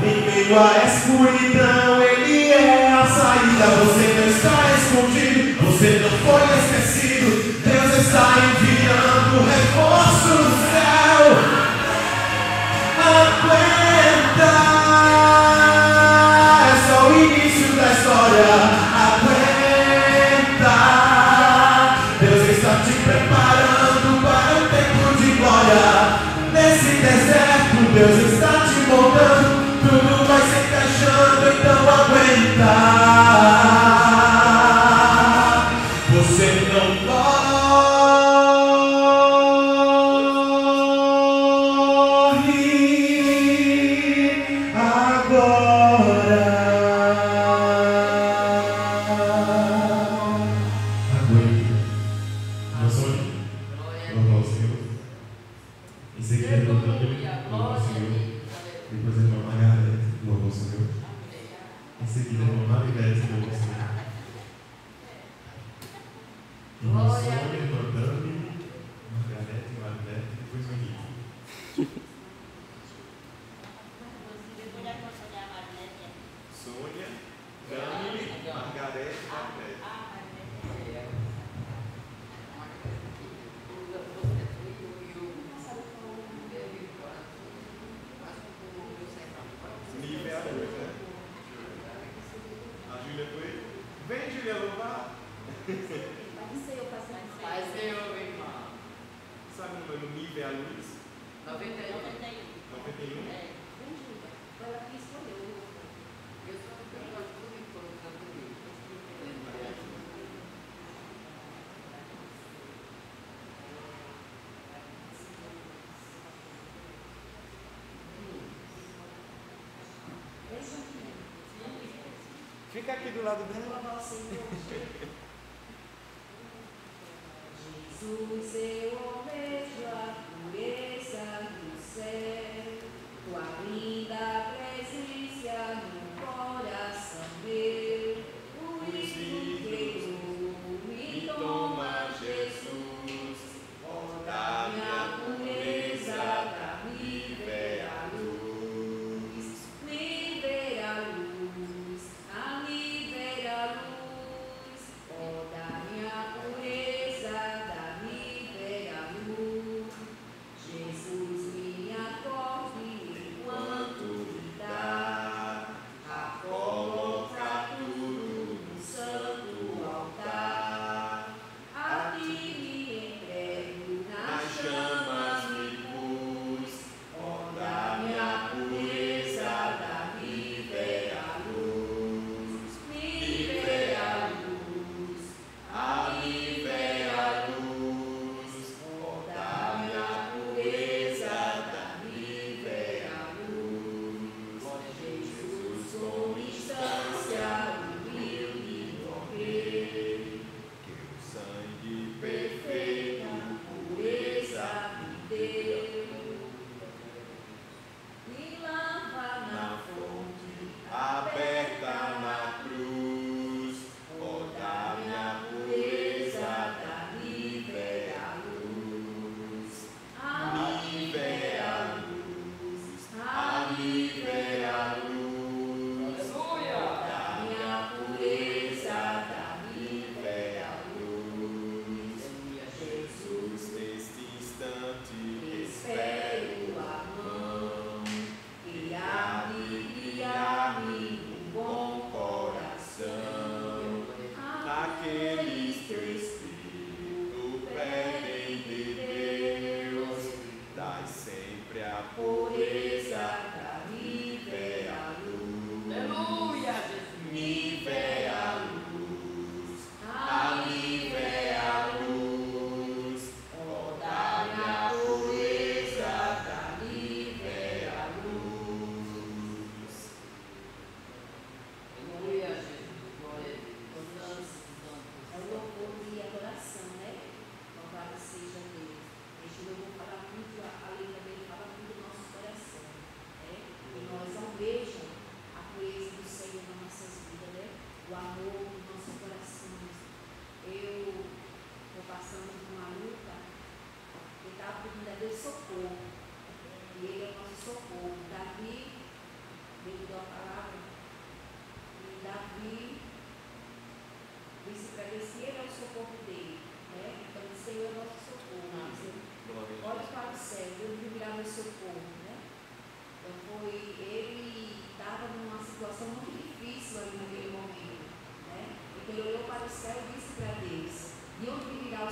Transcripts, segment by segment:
Em meio à escuridão, Ele é a saída. Você não está escondido, você não foi esquecido. Deus está enviando reforço no céu. Aguenta, é só o início da história. lado dele.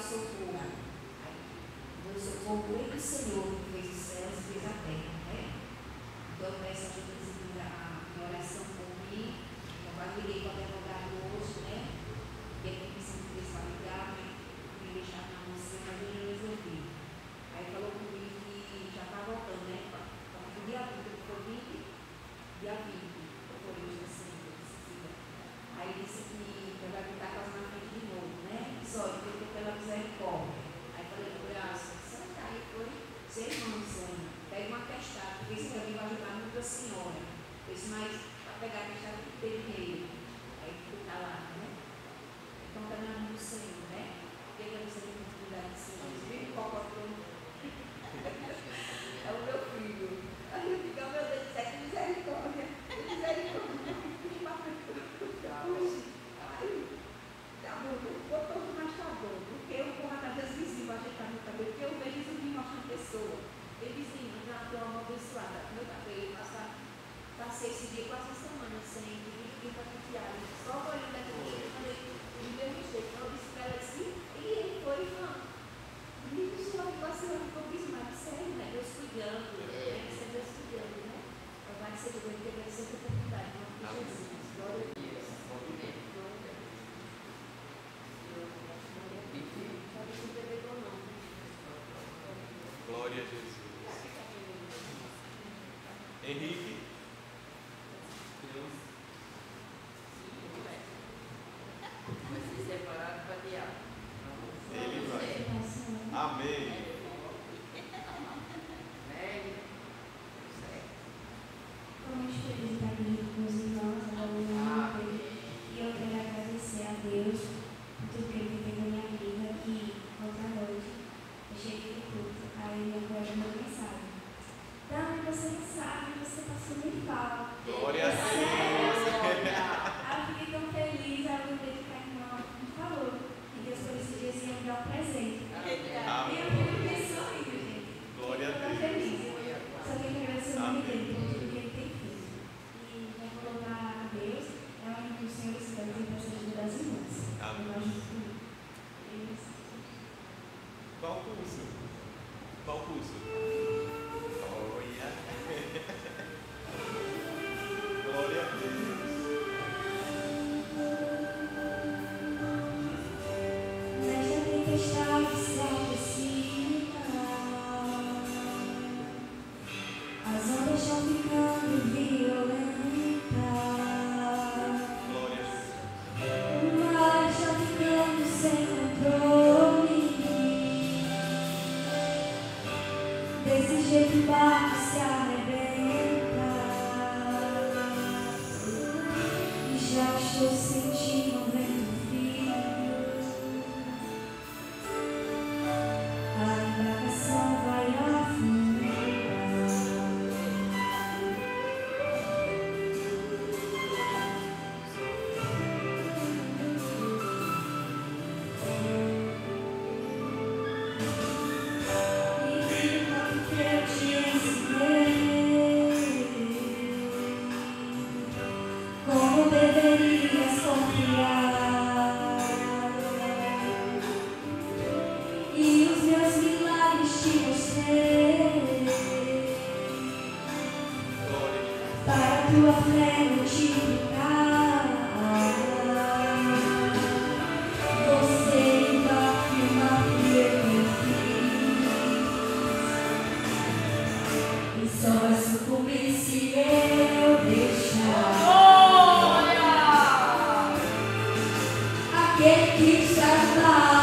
socorra. Deus é socorro é o Senhor que fez os céus e fez a terra, né? Então eu peço ajuda a oração por mim, compartilhei com a Glória a Jesus. Henrique. que quem se ajudar.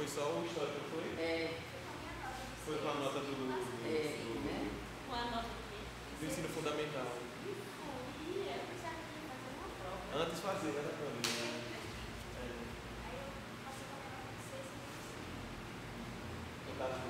foi só o histórico, foi? É. Foi com a nota do. do do, né? Com a nota do Do ensino fundamental. Antes fazia, era pra mim, né? É. Eu tava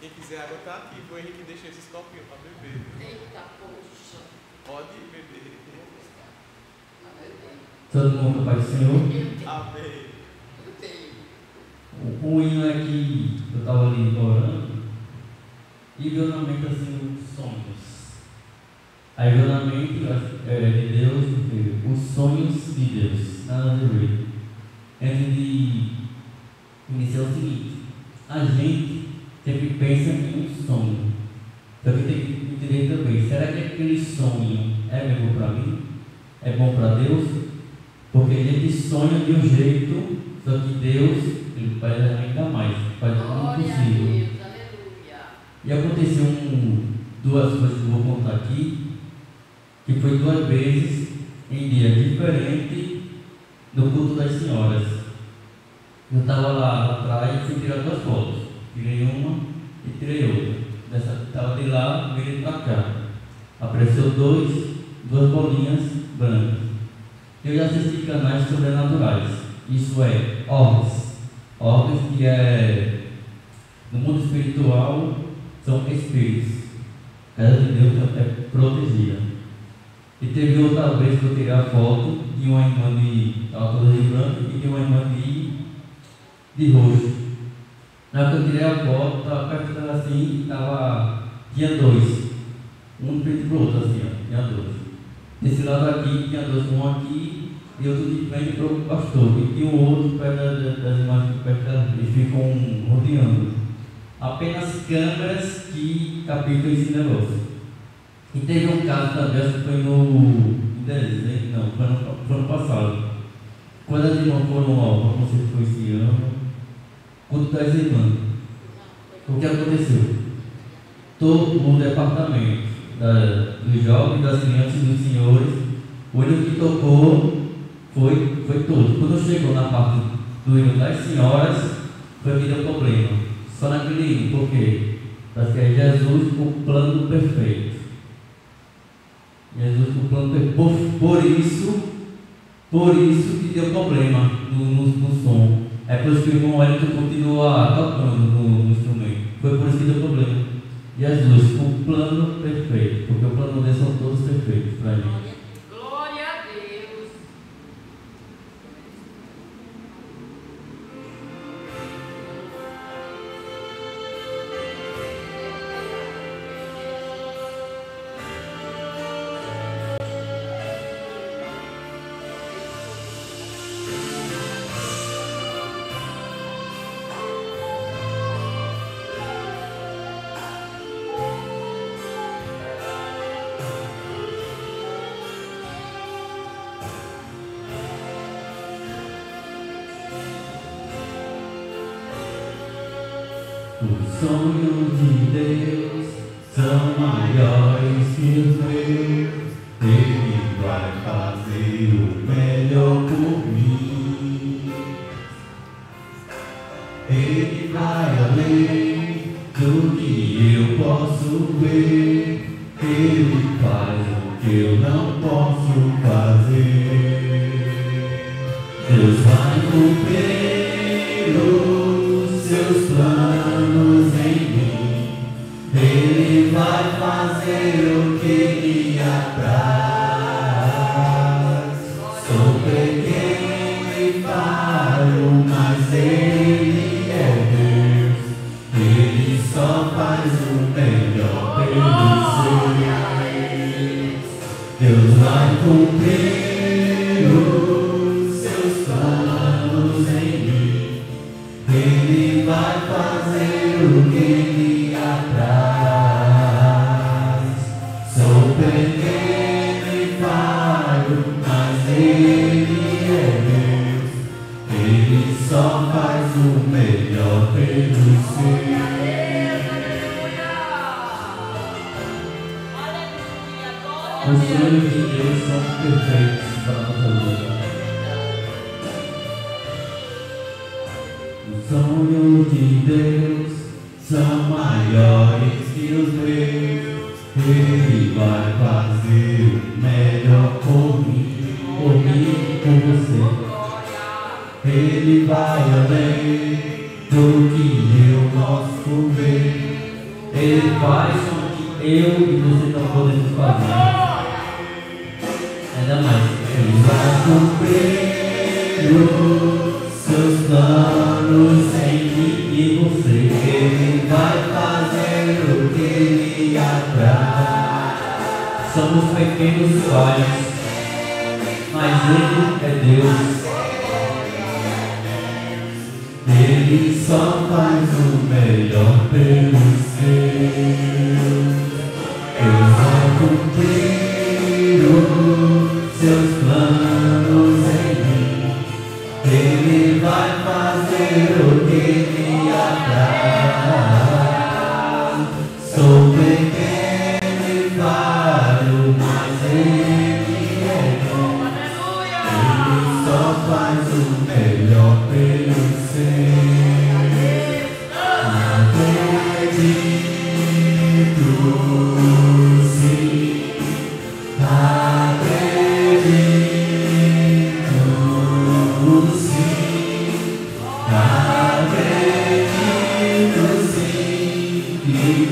Quem quiser água tá aqui. O Henrique deixou esses copinhos para beber. Eita, poxa. Pode beber. Todo mundo, Pai do Senhor. Amém. Eu tenho. O, o é que eu estava ali orando e veio na mente assim os sonhos. Aí veio na mente é, de Deus, o sonho. Foto de uma irmã de. Estava toda de branco e de uma irmã de, de roxo. Na hora que eu tirei a foto, estava dela assim, tava, tinha dois. Um frente pro outro, assim, ó, tinha dois. Desse lado aqui tinha dois, um aqui e outro de frente para o pastor. E tinha um outro perto das, das imagens perto dela, eles ficam rodeando. Apenas câmeras que captam esse negócio. E teve um caso também, acho que foi no. Não, foi no, foi passado. Quando as irmãs foram ao, sei se foi esse ano, culto das irmãs. O que aconteceu? Todo o departamento da, dos jovens, das crianças dos senhores, o hino que tocou foi, foi todo. Quando chegou na parte do hino das senhoras, foi que deu problema. Só naquele hino, por quê? Porque é Jesus o plano perfeito. Jesus o plano. Por, por isso, por isso que deu problema no, no, no som. É por isso que o irmão Wellington continua tocando no, no instrumento. Foi por isso que deu problema. Jesus, o plano perfeito, porque o plano dele são todos perfeitos para gente.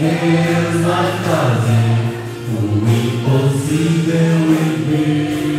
Deus vai fazer o impossível em mim.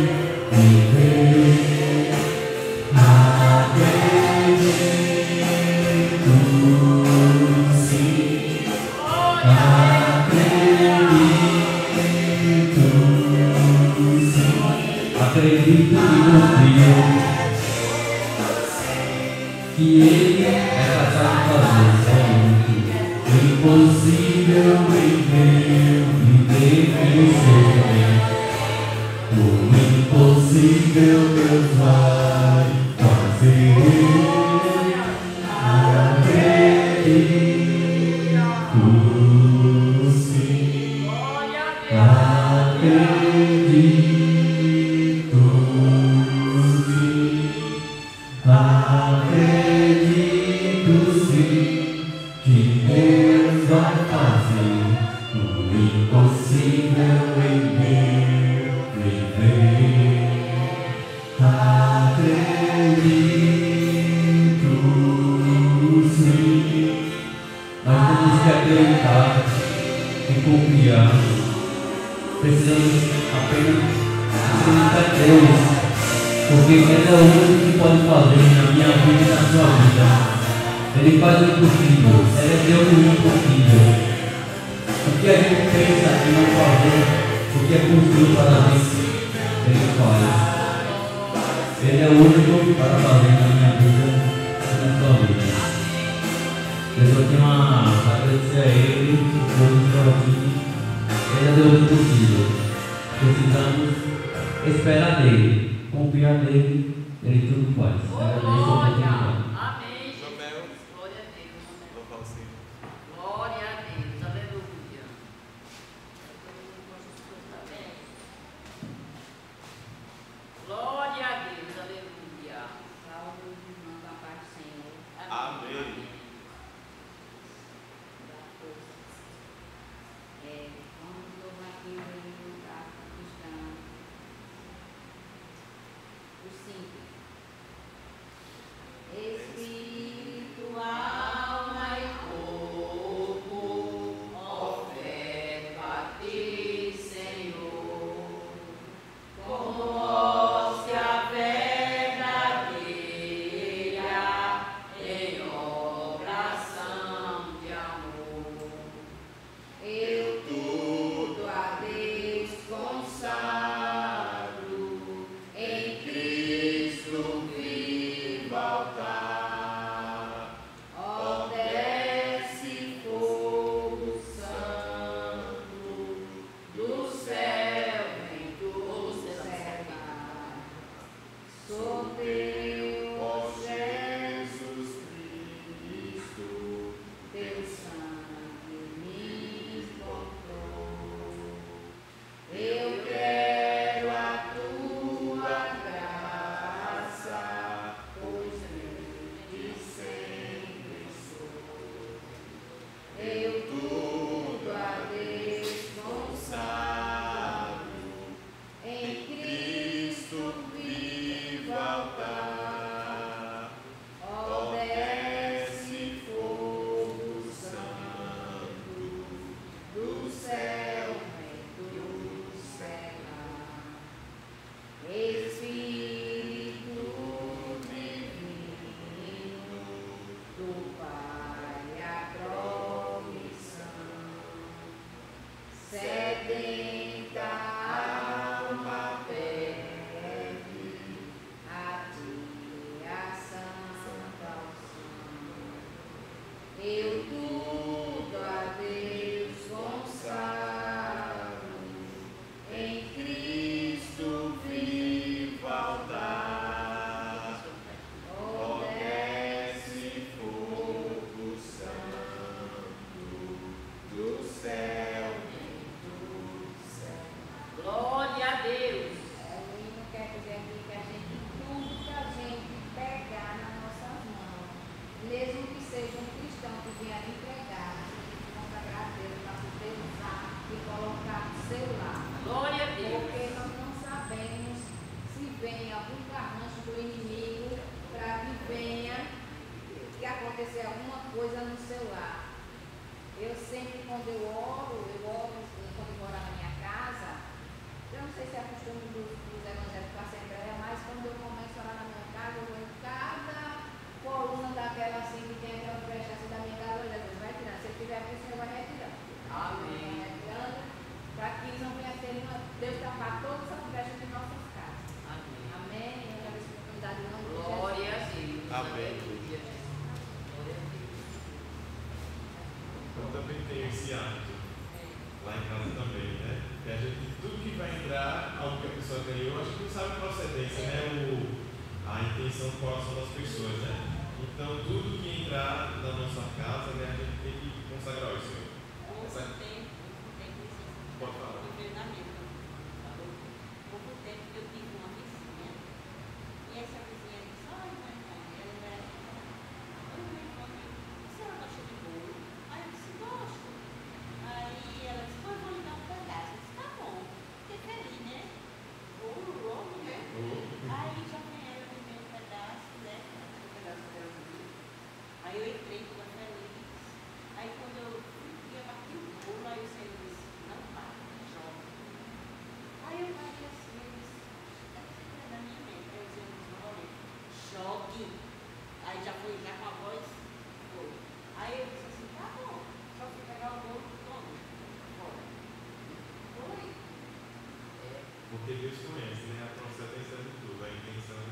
Deus conhece, né? A procedência de tudo, a intenção,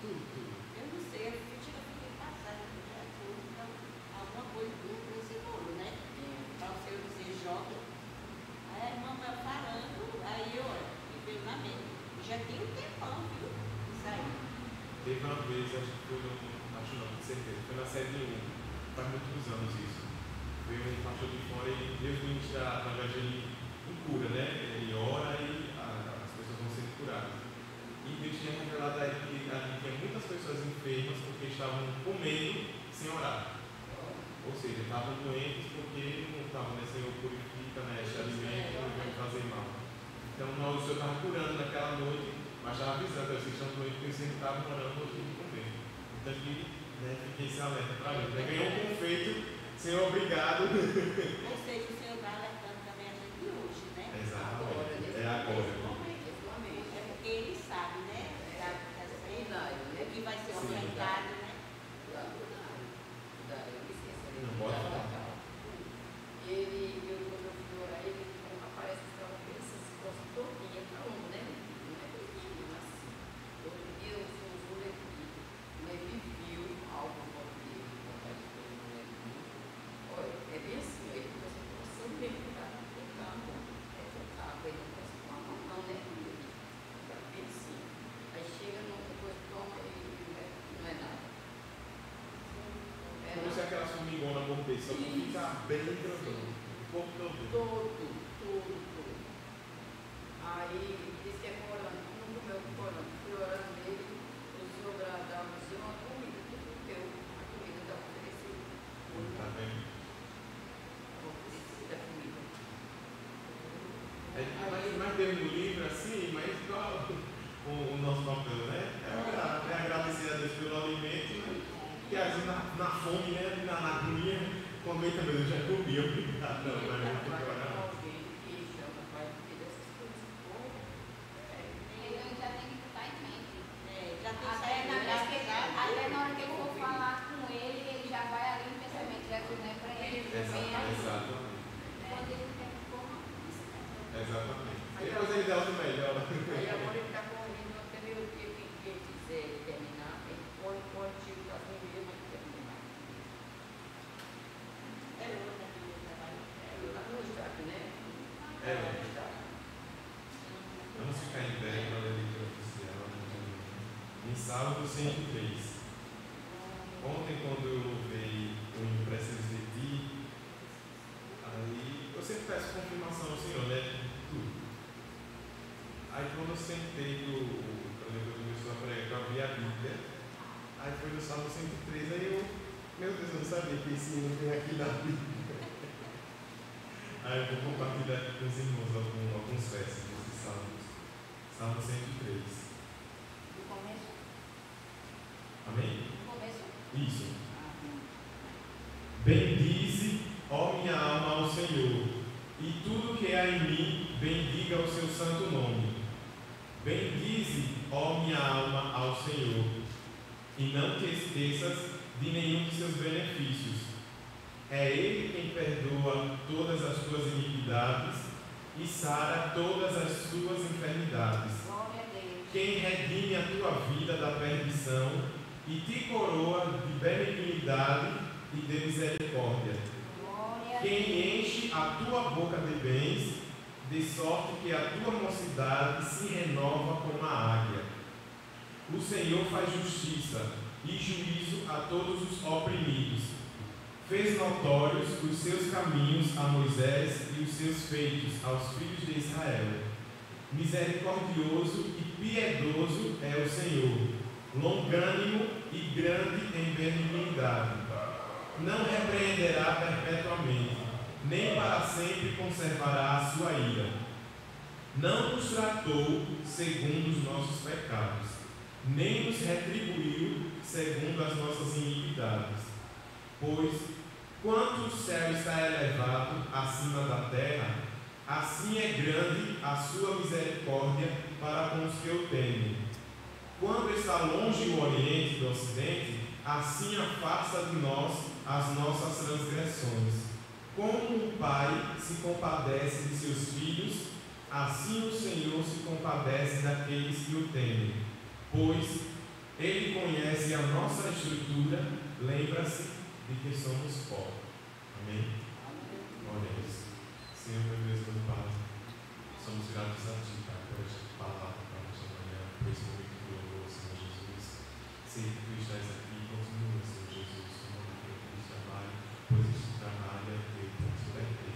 tudo, tudo. Eu não sei, eu fiquei, eu fiquei passada então alguma coisa desse bolo, né? Para o Senhor dizer, joga. Aí a irmã vai falando, aí eu, olha, me veio na mente. Já tem um tempão, viu? Isso aí. Teve uma vez, acho que foi no. Acho não, com certeza. Foi na série 1, faz muitos anos isso. Veio um pastor de fora e Deus ministra, na verdade, ele em cura, né? Ele ora e a- as pessoas vão sendo curadas. E Deus tinha revelado a ele que muitas pessoas enfermas porque estavam comendo sem orar. Ou seja, estavam doentes porque não estavam, né? Senhor, purifica, né? Este alimento não vai fazer mal. Então, não, o Senhor estava curando naquela noite, mas estava avisando, vocês estão doentes porque vocês estavam orando no de comer. Então, que, né, fiquei esse alerta para mim. Né? Ganhou um confeito, Senhor, obrigado. Ou seja, o Senhor vai alertando também a gente hoje, né? Exatamente. É agora. É porque Ele sabe, né? Da, da o que vai ser Sim. ofertado, né? Não pode falar. Ele, eu, quando eu fui orar, ele aparece que estava com essas costas todinhas para um, né? Não é pequeno, mas outro dia o senhor usou aqui, mas ele viu algo por ele, vontade de ele, não lembro muito. Olha, é bem assim, ele fica assim, coração mesmo, tá tocando, é tocar, ele não posso com a mão, não, né? Ele fica bem assim. Aí chega, não, depois toma e não é, não é nada. É Como se aquela só que fica bem grandão. O corpo todo. Todo, tudo, tudo. Aí disse que é corando, não comeu corando. Fui orando nele, o senhor o senhor uma comida, tudo deu. A comida estava oferecida. Tá vendo? Estava oferecida a comida. É, mas, mas dentro do livro, assim, mas igual o, o nosso papel, né? É, é agradecer a Deus pelo alimento, né? E às vezes na, na fome, né? Tem que orar. alguém que chama pai de dessas coisas. Pô, é, Ele já tem que estar em mente. É, já tem já que ele- já- até na hora que eu for falar com ele, ele já vai ali no pensamento, Jesus não é para ele. Exato, também. exatamente. Quando ele tem como, isso é Exatamente. Depois ele dá outro melhor. Aí agora ele está correndo até meio dia que quem quiser terminar, ele pode, pode tirar as mesmo mas terminar. É outra que eu trabalho. É, lá no estádio, né? É. no estádio. Vamos ficar em pé para a leitura oficial. Em Salmo 103. Ontem, quando eu louvei o Impressos de Ti, aí eu sempre peço confirmação ao Senhor, né? Tudo. Aí, quando eu sentei para depois começou a pregar, eu vi a Bíblia. Aí foi no Salmo 103, aí eu, meu Deus, eu não sabia que esse hino tem aqui na Bíblia. Aí eu vou compartilhar com os irmãos alguns, alguns versos desses salmos. Salmo 103. Do começo? Amém? Isso. Bendize, ó minha alma, ao Senhor, e tudo que há em mim, bendiga o seu santo nome. Bendize, ó minha alma, ao Senhor, e não te esqueças de nenhum de seus benefícios. É Ele quem perdoa todas as tuas iniquidades e sara todas as tuas enfermidades quem redime a tua vida da perdição e te coroa de benignidade e de misericórdia. Quem enche a tua boca de bens, de sorte que a tua mocidade se renova como a águia. O Senhor faz justiça e juízo a todos os oprimidos. Fez notórios os seus caminhos a Moisés e os seus feitos aos filhos de Israel. Misericordioso e piedoso é o Senhor, longânimo e grande em benignidade. Não repreenderá perpetuamente, nem para sempre conservará a sua ira. Não nos tratou segundo os nossos pecados, nem nos retribuiu segundo as nossas iniquidades. Pois, quanto o céu está elevado acima da terra, assim é grande a sua misericórdia para com os que o temem. Quando está longe o Oriente do Ocidente, assim afasta de nós as nossas transgressões. Como um pai se compadece de seus filhos, assim o Senhor se compadece daqueles que o temem. Pois ele conhece a nossa estrutura, lembra-se de que somos pó. Amém? Oremos. Senhor, meu Deus, meu Pai, somos gratos a Ti, Pai, por esta palavra para esta manhã, por esse momento glorioso, Senhor Jesus. Sei que Tu estás aqui, continua, Senhor Jesus, tomando tempo deste trabalho, pois este trabalho é Teu, por toda a.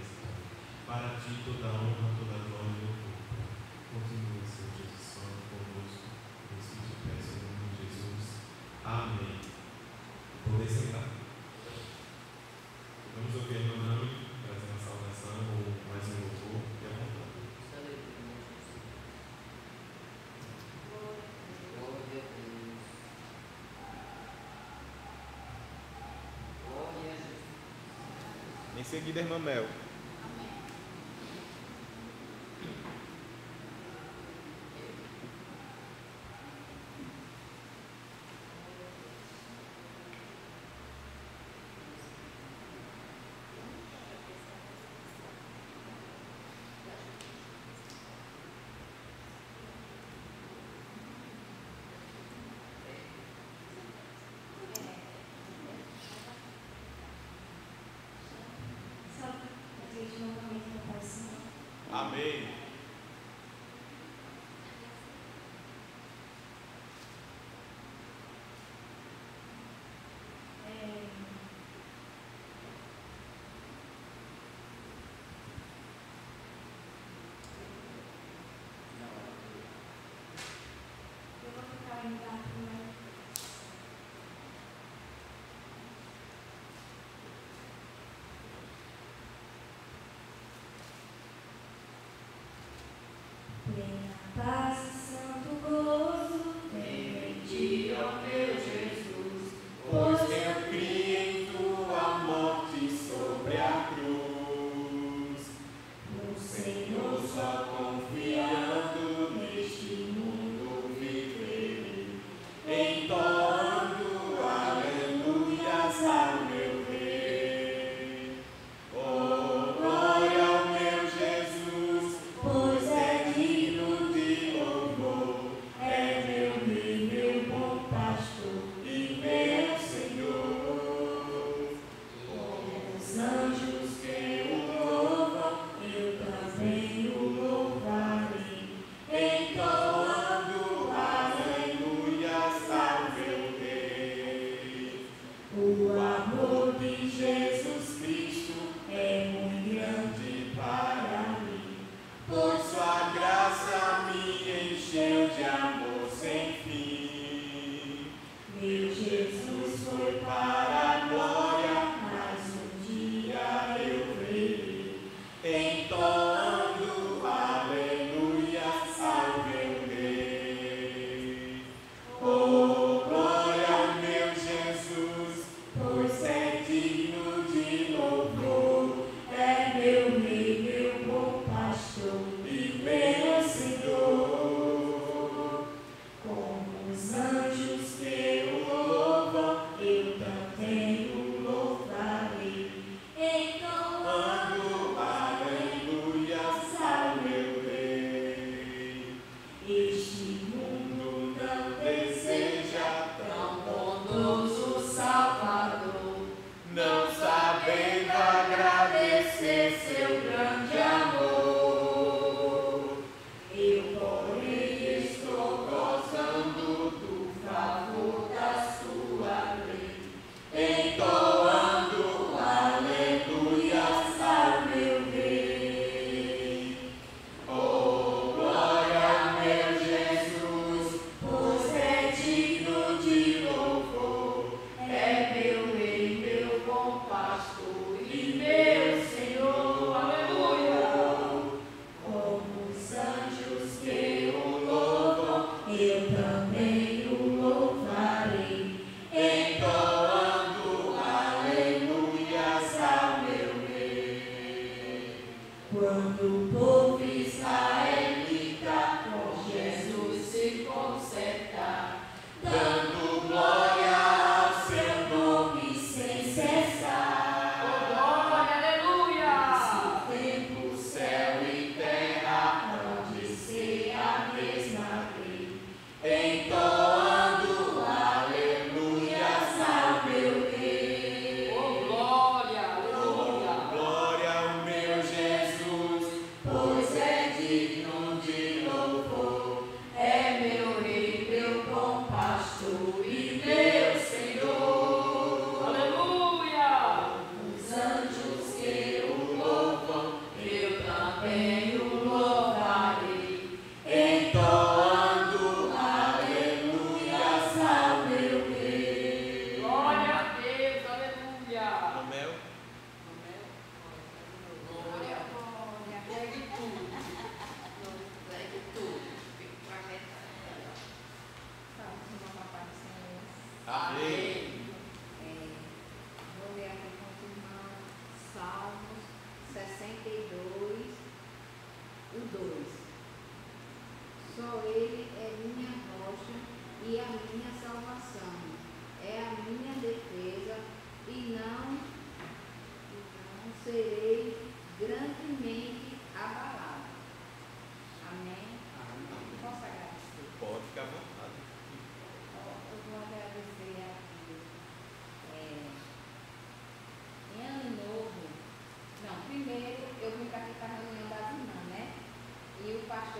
Para Ti toda honra, toda glória e Pai. Continua, Senhor Jesus, falando conosco, nesse que te peço, em nome de Jesus. Amém. Poder sentar. Vamos ouvir a irmã Nami trazendo a saudação ou mais um louvor, que é vontade. Em seguida, irmã Mel. Só a gente novamente para Pai Senhor. Amém.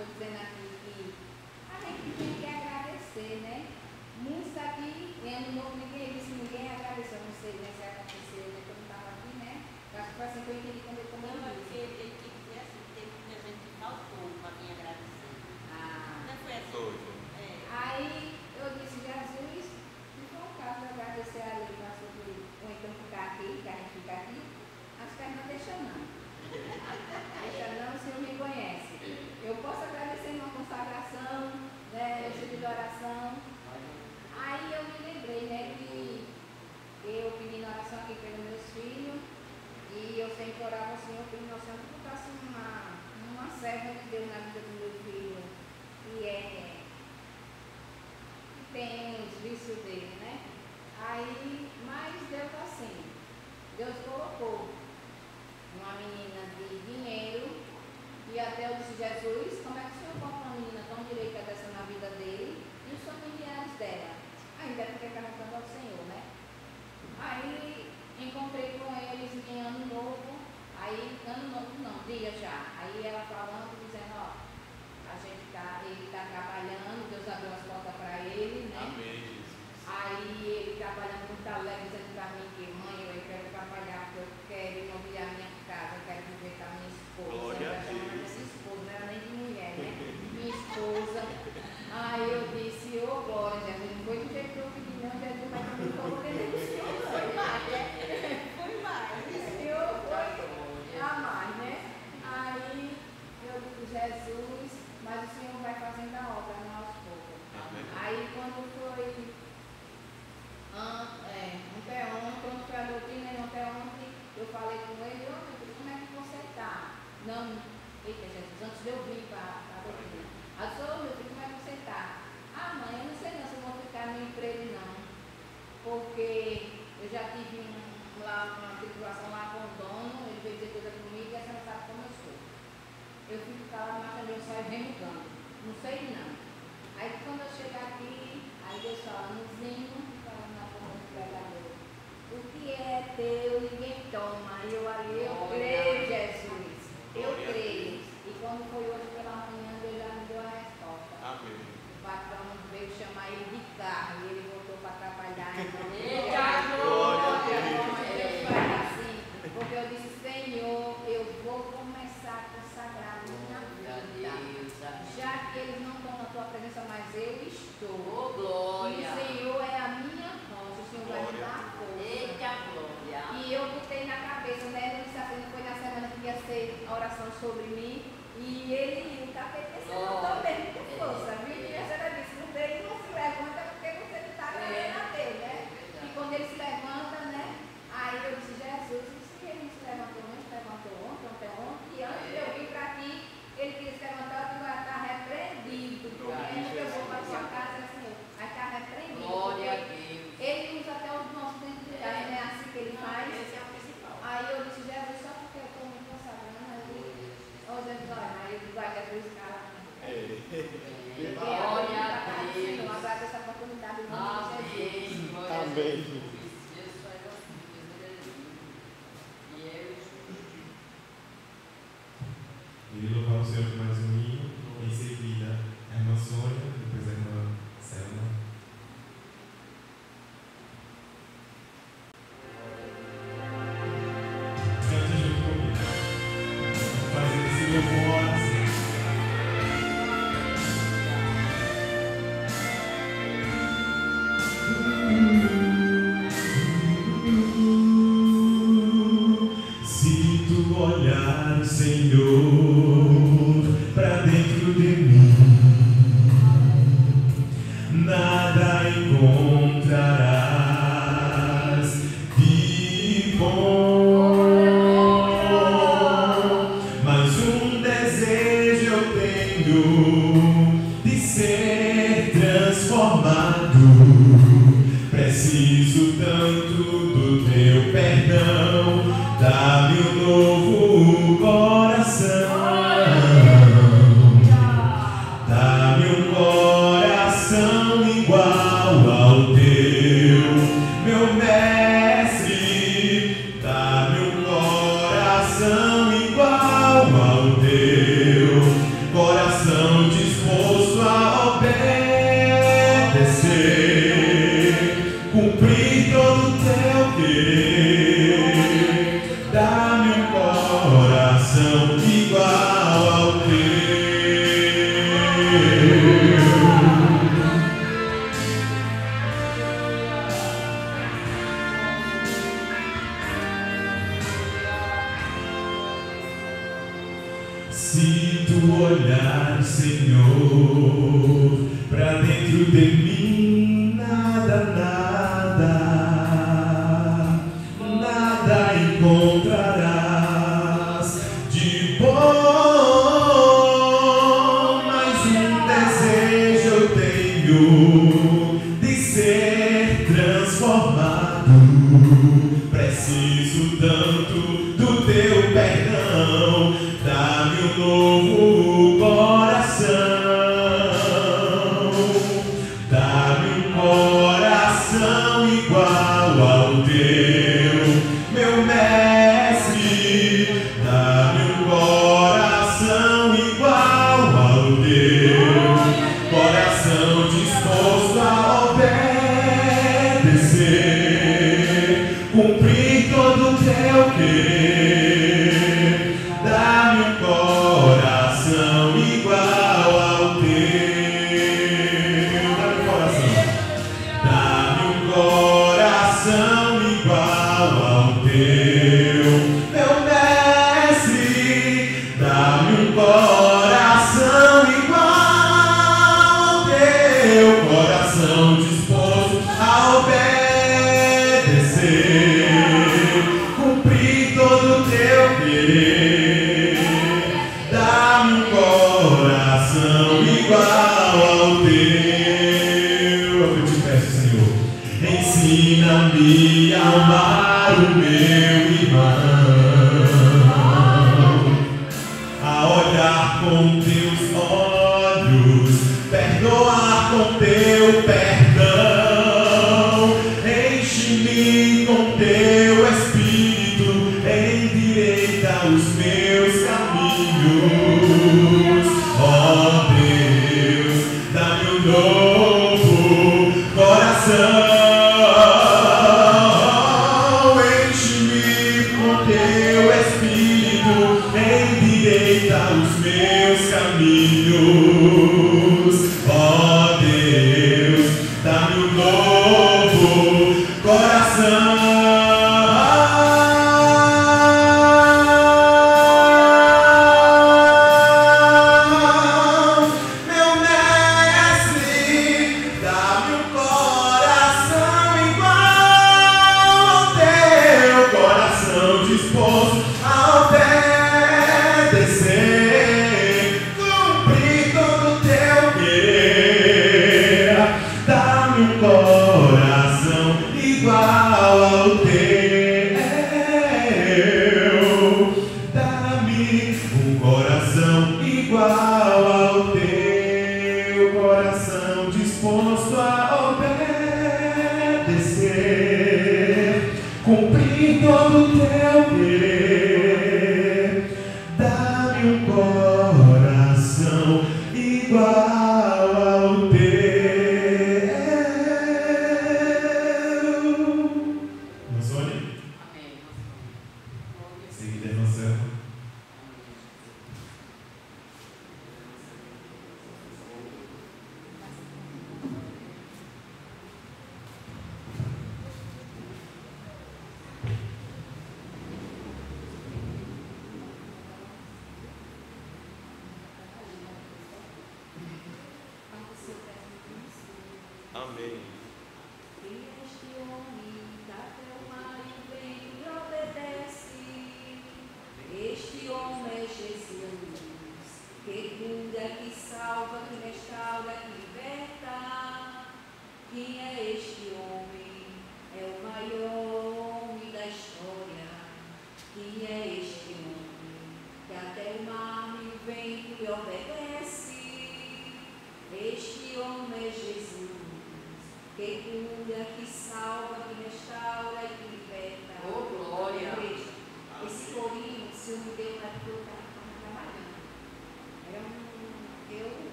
after, then I encontrei com eles em ano novo, aí, ano novo não, dia já. Aí ela falando, dizendo, ó, a gente tá, ele tá trabalhando, Deus abriu as portas para ele, né? Amém, Jesus. Aí ele trabalhando muito alegre, dizendo para mim que, mãe, eu quero trabalhar, porque eu quero imobiliar minha casa, eu quero viver com a minha esposa. Glória a Deus. Minha esposa, não era nem de mulher, né? minha esposa. Aí eu an, é, até ontem, quando foi a doutrina, né? até ontem, eu falei com ele, ô, oh, como é que você está? Não, eita Jesus, antes de eu vir para a doutrina. Aí eu disse, oh, meu filho, como é que você está? Ah, mãe, eu não sei não se vou ficar no emprego não, porque eu já tive um, lá uma situação lá com o dono, ele fez a coisa comigo e a senhora sabe como eu sou. Eu fico calado, mas também eu saio remugando. Não sei não. Aí quando eu chegar aqui, aí Deus fala, nozinho, é teu, ninguém toma. E eu ali, eu creio, Jesus. Eu creio. E quando foi hoje pela manhã, Deus já me deu a resposta. Amém. O patrão veio chamar ele de carro. Tanto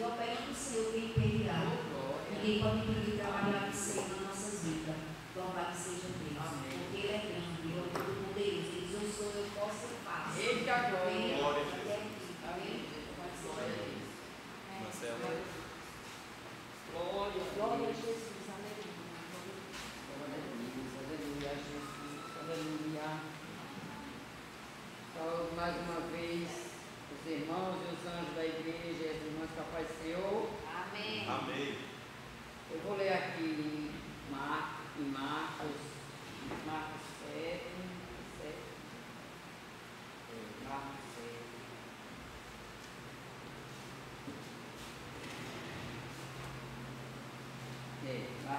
do aperto Senhor que impedirá. Ninguém pode impedir o trabalho que seja na nossa vida. Louvado seja Deus. Porque Ele é grande, Ele é todo poderoso. Ele diz, eu sou, eu posso, e faço. Ele Eita glória. Ele é Amém? Glória a Deus. É glória a Jesus.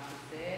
practices.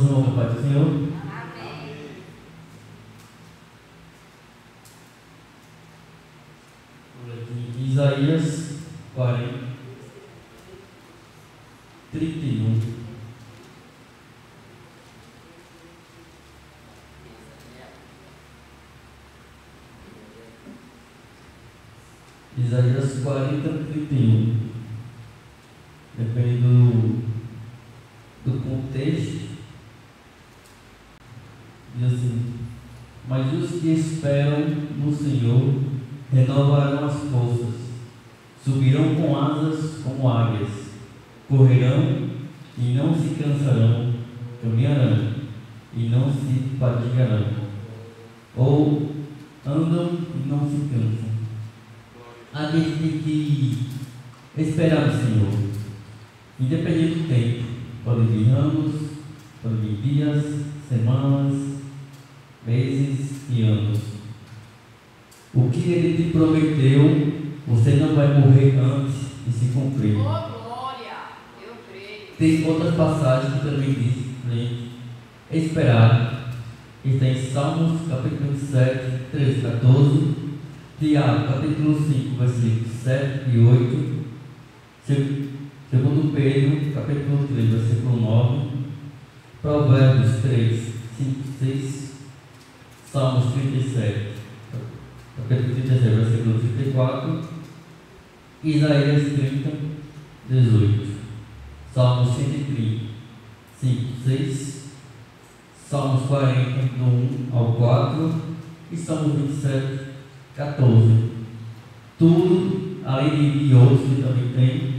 nosso nome, Pai do Senhor. Isaías 40, 31. Isaías 40, 31. Ou andam e não se cansam. A gente tem que esperar no Senhor, independente do tempo, pode vir anos, pode vir dias, semanas, meses e anos. O que ele te prometeu, você não vai morrer antes de se cumprir. Oh, glória! Eu creio. Tem outras passagens que também diz gente esperar. Está em Salmos capítulo 7, 13, 14. Tiago capítulo 5, versículos 7 e 8. Se- Segundo Pedro capítulo 3, versículo 9. Provérbios 3, 5, 6. Salmos 37, capítulo 37, versículo 34. Isaías 30, 18. Salmos 130, 5, 6. Salmos 40, do 1 ao 4. E Salmos 27, 14. Tudo, além de, outros que também tem,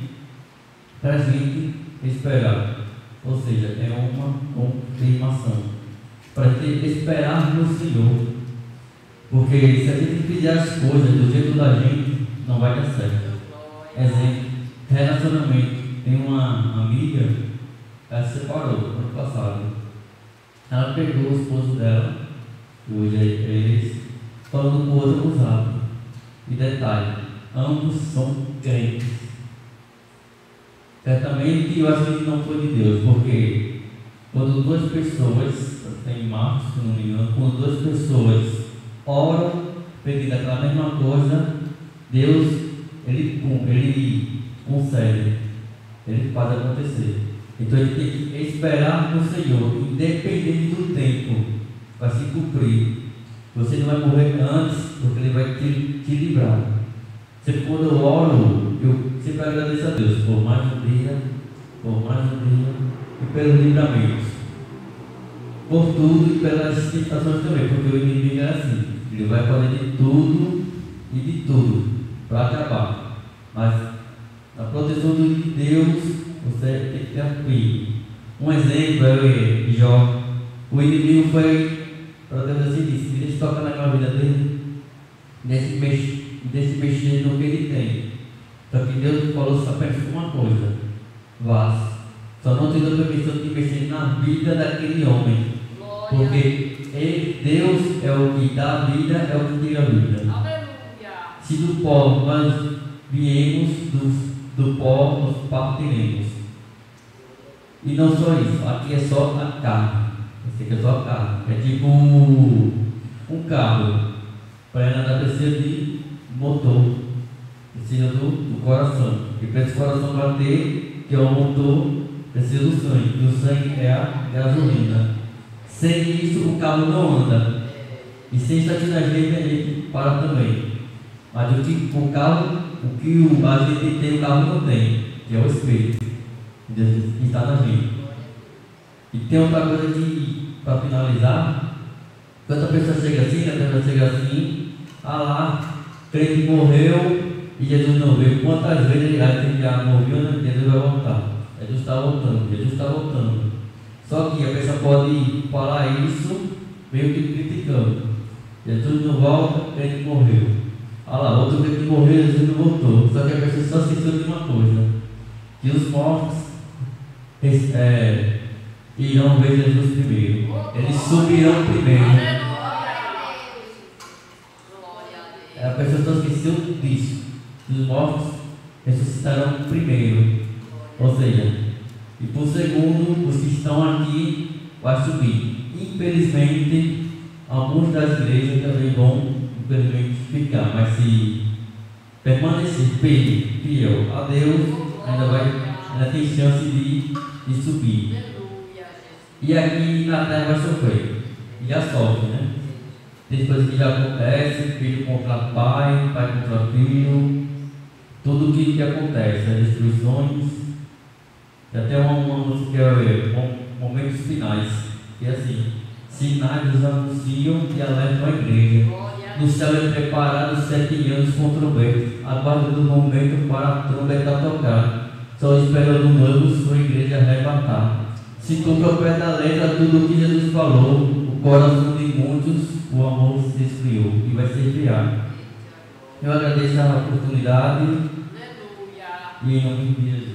para a gente esperar. Ou seja, é uma confirmação. Para esperar no Senhor. Porque se a gente fizer as coisas do jeito da gente, não vai dar certo. Exemplo, relacionamento. Tem uma amiga, ela se separou ano passado. Ela pegou o esposo dela, hoje é ex, falando com o outro usado. E detalhe, ambos são crentes. Certamente eu acho que não foi de Deus, porque quando duas pessoas, tem Marcos, se não me engano, quando duas pessoas oram pedindo aquela mesma coisa, Deus ele, ele concede, ele faz acontecer. Então ele tem que esperar no Senhor, independente do tempo, vai se cumprir. Você não vai morrer antes, porque ele vai te, te livrar. Sempre quando eu oro, eu sempre agradeço a Deus por mais um dia, por mais um dia e pelo livramento. Por tudo e pelas tentações também, porque o inimigo é assim. Ele vai fazer de tudo e de tudo para acabar. Mas a proteção de Deus, você tem que ter firme. Um exemplo é o Jó. O inimigo foi para Deus assim disse, deixa tocar naquela vida dele, desse mex- desse mexer no que ele tem. Só que Deus falou só pensa uma coisa, vá. Só não te dou permissão de mexer na vida daquele homem. Porque ele, Deus é o que dá a vida, é o que tira a vida. Aleluia! Se do pó nós viemos, do, do pó nós partiremos. E não só isso, aqui é só a carne. Esse aqui é só a carne. É tipo um carro. Para ele andar precisa de motor. Precisa do, do coração. E para esse coração bater, que é o motor, precisa do sangue. E o sangue é a gasolina. Sem isso o carro não anda. E sem isso aqui na gente, a gente para também. Mas o que o carro, o que o, gente tem, o carro não tem, que é o Espírito. Que está na gente. E tem outra coisa que, para finalizar, quando a pessoa chega assim, a pessoa chega assim, ah lá, crente morreu e Jesus não veio. Quantas vezes ele que já morreu, né? Jesus vai voltar. Jesus está voltando, Jesus está voltando. Só que a pessoa pode falar isso meio que criticando. Jesus não volta, crente morreu. Ah lá, outro crente morreu, Jesus não voltou. Só que a pessoa só esqueceu de uma coisa. Que os mortos é, irão ver Jesus primeiro. Eles subirão primeiro. A pessoa só esqueceu disso. Que os mortos ressuscitarão primeiro. Ou seja, e por segundo, os que estão aqui vai subir. Infelizmente, alguns das igrejas também vão, infelizmente, ficar. Mas se permanecer fiel a Deus, ainda, vai, ainda tem chance de, de subir. E aqui na terra vai sofrer. E já sofre, né? Tem coisas que já acontecem, filho contra pai, pai contra filho. Tudo o que, que acontece, as destruições. E até uma, uma música que é Mom- Momentos Finais, que é assim, sinais anunciam e alertam a igreja. No céu é preparado sete anos com trombeta, aguardando o momento para a trombeta tocar. Só esperando o noivo sua igreja arrebatar. Se cumpre ao é pé da letra tudo o que Jesus falou, o coração de muitos, o amor se esfriou e vai se criado. Eu agradeço a oportunidade. Aleluia. E em nome de Jesus.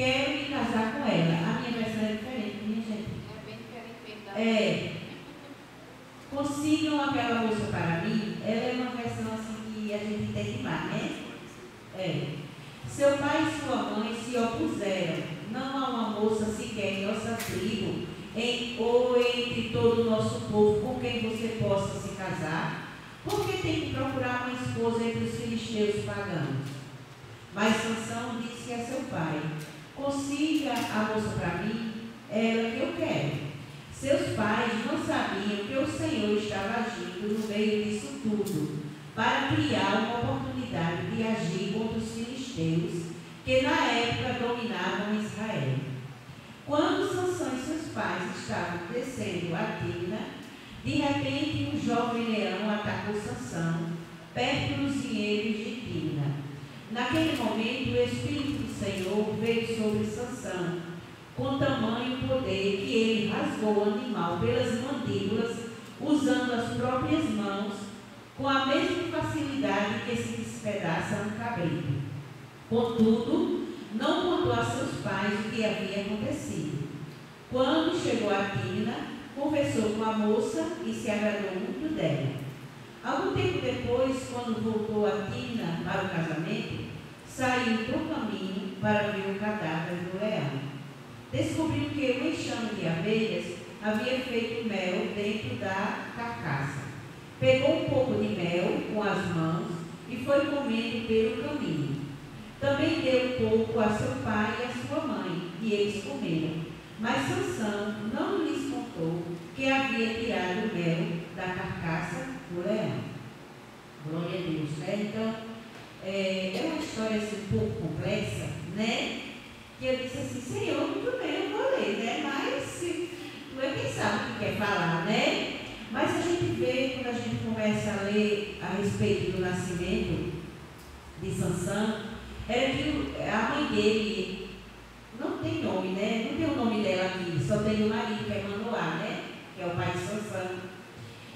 quero me casar com ela. A minha versão é diferente, minha gente. É bem diferente né? é. Consigam aquela moça para mim, ela é uma versão assim que a gente tem que mar, né? É. Seu pai e sua mãe se opuseram, não há uma moça sequer em nossa tribo, em, ou entre todo o nosso povo com quem você possa se casar, Por que tem que procurar uma esposa entre os filisteus pagãos. Mas Sansão disse a seu pai, Consiga a moça para mim, ela que eu quero. Seus pais não sabiam que o Senhor estava agindo no meio disso tudo, para criar uma oportunidade de agir contra os filisteus, que na época dominavam Israel. Quando Sansão e seus pais estavam descendo a Tina, de repente um jovem leão atacou Sansão, perto dos vinhedos de Tina. Naquele momento o Espírito Senhor veio sobre Sansão com tamanho poder que ele rasgou o animal pelas mandíbulas, usando as próprias mãos, com a mesma facilidade que se despedaça um cabrito. Contudo, não contou a seus pais o que havia acontecido. Quando chegou a Tina, conversou com a moça e se agradou muito dela. Algum tempo depois, quando voltou a Tina para o casamento, saiu para o caminho para ver o cadáver do leão descobriu que o enxame de abelhas havia feito mel dentro da carcaça. Pegou um pouco de mel com as mãos e foi comendo pelo caminho. Também deu um pouco a seu pai e a sua mãe, e eles comeram. Mas Sansão não lhes contou que havia tirado o mel da carcaça do leão. Glória a Deus, né? Então, é, é uma história assim, um pouco complexa, né? E eu disse assim, Senhor, muito bem, eu vou ler, né? Mas não é quem sabe o que quer falar, né? Mas a gente vê, quando a gente começa a ler a respeito do nascimento de Sansão, era que a mãe dele não tem nome, né? Não tem o nome dela aqui, só tem o marido, que é Manoá, né? Que é o pai de Sansão.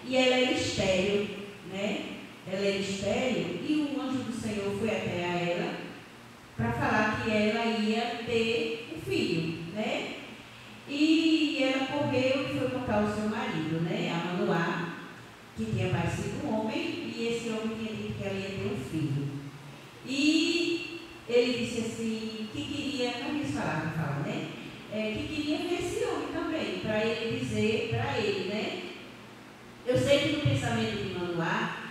E ela era estéreo, né? Ela era estéreo e o anjo do Senhor foi até a ela para falar que ela ia ter um filho, né? E ela correu e foi contar ao seu marido, né? A Manoá, que tinha parecido um homem, e esse homem tinha dito que ela ia ter um filho. E ele disse assim, que queria, não quis falar, não fala, né? É, que queria ver esse homem também, para ele dizer para ele, né? Eu sei que no pensamento de Manoá,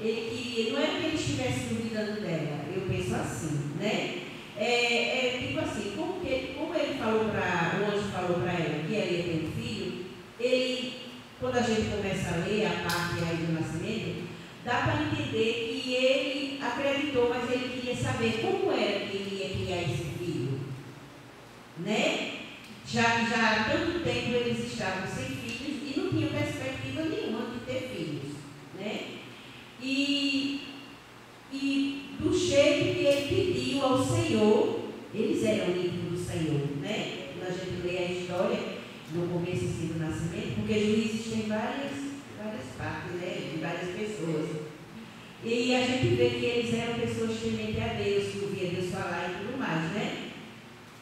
ele queria, não é que ele estivesse duvidando dela, eu penso assim, né? É, é tipo assim, como, que, como ele falou para, o anjo falou para ela que ela ia ter um filho, ele, quando a gente começa a ler a parte aí do nascimento, dá para entender que ele acreditou, mas ele queria saber como era que ele ia criar esse filho. Né? Já já há tanto tempo eles estavam sem filhos e não tinham perspectiva nenhuma de ter filhos. Né? E, e do jeito que ele pediu ao Senhor, eles eram livros do Senhor, né? Quando a gente lê a história no começo assim, do nascimento, porque juízes têm várias, várias partes, né? De várias pessoas. E a gente vê que eles eram pessoas tementes a Deus, que ouvia Deus falar e tudo mais, né?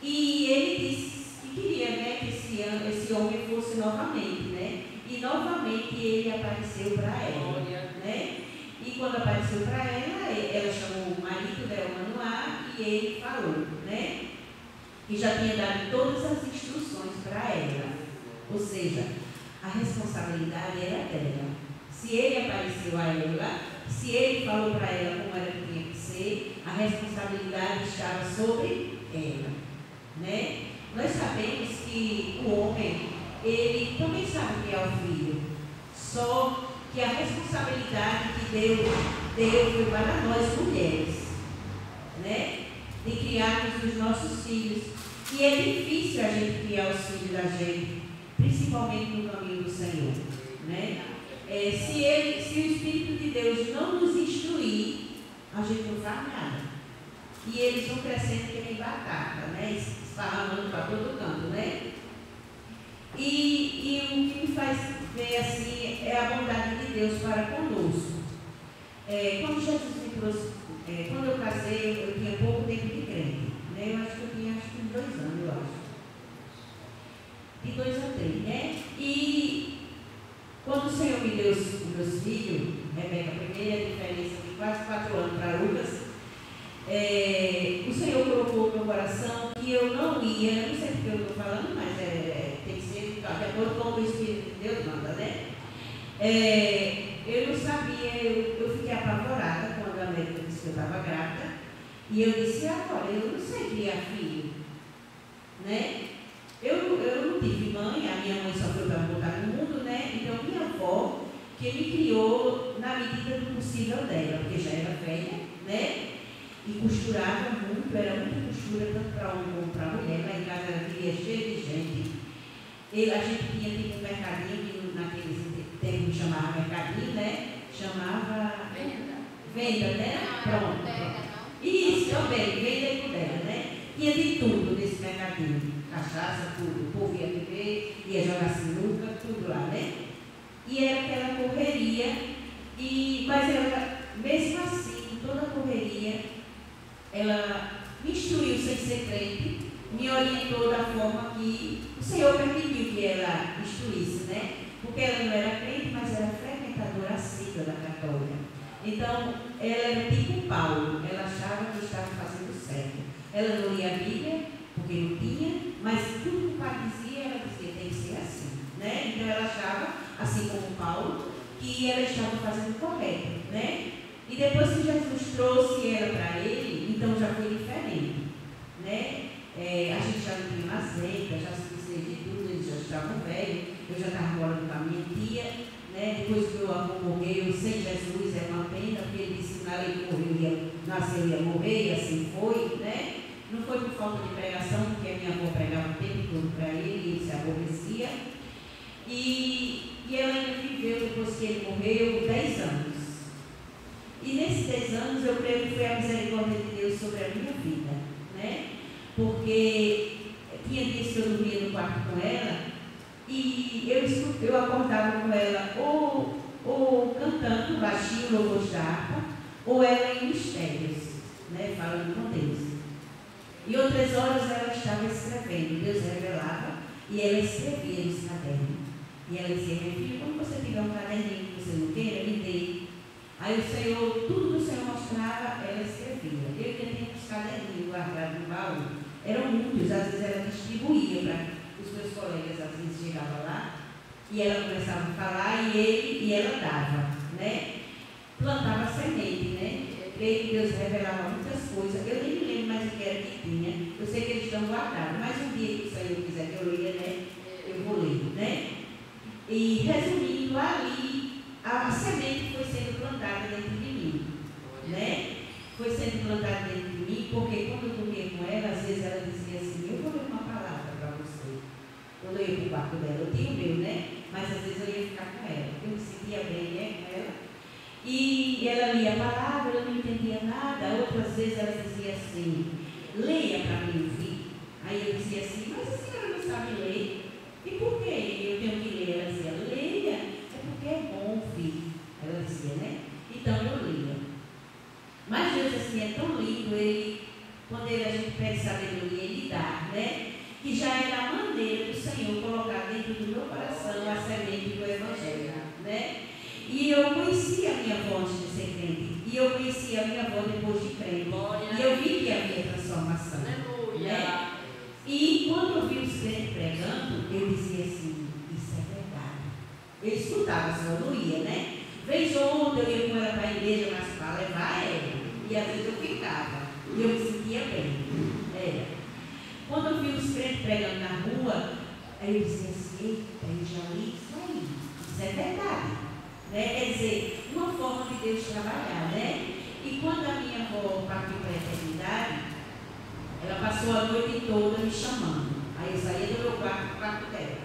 E ele disse que queria né, que esse, esse homem fosse novamente, né? E novamente ele apareceu para ela, né? E quando apareceu para ela, ela chamou o marido dela, Manoá, e ele falou, né? E já tinha dado todas as instruções para ela. Ou seja, a responsabilidade era dela. Se ele apareceu a ela, se ele falou para ela como era que tinha que ser, a responsabilidade estava sobre ela. Né? Nós sabemos que o homem, ele também sabe que é o filho. Só que a responsabilidade que Deus deu foi para nós mulheres, né? De criarmos os nossos filhos. E é difícil a gente criar os filhos da gente, principalmente no caminho do Senhor, né? É, se, ele, se o Espírito de Deus não nos instruir, a gente não faz nada. E eles vão crescendo que nem batata, né? Esparramando para todo canto, né? E, e o que me faz é assim, é a bondade de Deus para conosco. É, quando Jesus me trouxe, é, quando eu casei, eu tinha pouco tempo de crente. Né? Eu acho que eu tinha acho que dois anos, eu acho. De dois a três, né? E quando o Senhor me deu os meus filhos, Rebeca, a primeira diferença de quase quatro anos para Lucas, é, o Senhor colocou no meu coração que eu não ia, não sei porque eu estou falando, mas é acordo com o Espírito de Deus manda, né? É, eu não sabia, eu, eu fiquei apavorada quando a médica disse que eu estava grávida. E eu disse, agora, eu não sei criar filho. Né? Eu, eu não tive mãe, a minha mãe só foi para botar no mundo, né? Então minha avó, que me criou na medida do possível dela, porque já era velha, né? E costurava muito, era muita costura, tanto para homem como para mulher. Lá em casa ela cheia de gente. E a gente tinha tipo um mercadinho, que naqueles tempos chamava mercadinho, né? Chamava. Venda. Venda, né? Pronto. Isso também, venda e bodega, né? Tinha de tudo nesse mercadinho. Cachaça, tudo. O povo ia beber, ia jogar sinuca, tudo lá, né? E era aquela correria, e, mas ela, mesmo assim, toda a correria, ela me instruiu sem ser crente, me orientou da forma que Senhor permitiu que ela instruísse, né? Porque ela não era crente, mas era frequentadora assídua da católica. Então, ela era tipo Paulo, ela achava que estava fazendo certo. Ela não lia a Bíblia, porque não tinha, mas tudo que o pai dizia, ela dizia, tem que ser assim. Né? Então, ela achava, assim como Paulo, que ela estava fazendo correto. Né? E depois que Jesus trouxe ela para ele, então já foi diferente. Né? É, a gente já não tinha mais seita, já se estavam velhos, eu já estava morando com a minha tia, né? depois que meu avô morreu, sem Jesus é uma pena, porque ele disse que na lei que morreu ia, nasceu ia morrer, e assim foi, né? Não foi por falta de pregação, porque a minha avó pregava o tempo todo para ele, e ele se aborrecia. E, e ela ainda viveu, depois que ele morreu, 10 anos. E nesses 10 anos eu creio que foi a misericórdia de Deus sobre a minha vida, né? Porque tinha dias que eu dormia no quarto com ela e eu, eu acordava com ela ou, ou cantando baixinho louvor de harpa, ou ela em mistérios, né? Falando com Deus. E outras horas ela estava escrevendo, Deus revelava e ela escrevia nesse caderno. E ela dizia, minha filha, quando você tiver um caderninho que você não queira, me dê. Aí o Senhor, tudo que o Senhor mostrava, ela escrevia. Eu ainda tinha uns caderninhos guardados no baú. Eram muitos, às vezes ela distribuía para meus colegas, às vezes chegava lá, e ela começava a falar e ele e ela dava, né? Plantava semente, né? Eu creio que Deus revelava muitas coisas. Eu nem me lembro mais o que era que tinha. Eu sei que eles estão guardados, mas um dia que o Senhor quiser que eu leia, né? Eu vou ler, né? E resumindo, ali a semente foi sendo plantada dentro de mim, né? Foi sendo plantada dentro de mim, porque quando eu dormia com ela, às vezes ela dizia assim, eu vou ler uma palavra para você. Quando eu ia para o quarto dela, eu tinha o meu, né? Mas às vezes eu ia ficar com ela. Eu me sentia bem, né, com ela. E ela lia a palavra, eu não entendia nada. Outras vezes ela dizia assim, leia para mim ouvir. Aí eu dizia assim, mas a senhora não sabe ler. E por que eu tenho que ler? Ela dizia, leia, é porque é bom ouvir. Ela dizia, né? Então eu lia. Mas Deus assim é tão lindo, ele, quando ele, a gente pede sabedoria, ele dá, né? Que já é a maneira do Senhor colocar dentro do meu coração a semente do Evangelho, né? E eu conheci a minha avó antes de ser crente. E eu conheci a minha avó depois de crente. E eu vi que havia transformação. Aleluia. E quando eu vi os crentes pregando, eu dizia assim, isso é verdade. Eu escutava, senão eu não ia, né? Vez ou outra eu ia com ela para a igreja, mas para levar ela. E às vezes eu ficava. E eu me sentia bem. Quando eu vi os crentes pregando na rua, aí eu dizia assim, eita, eu já li isso aí. Isso é verdade. Né? Quer dizer, uma forma de Deus trabalhar, né? E quando a minha avó partiu para a eternidade, ela passou a noite toda me chamando. Aí eu saía do meu quarto para o quarto dela.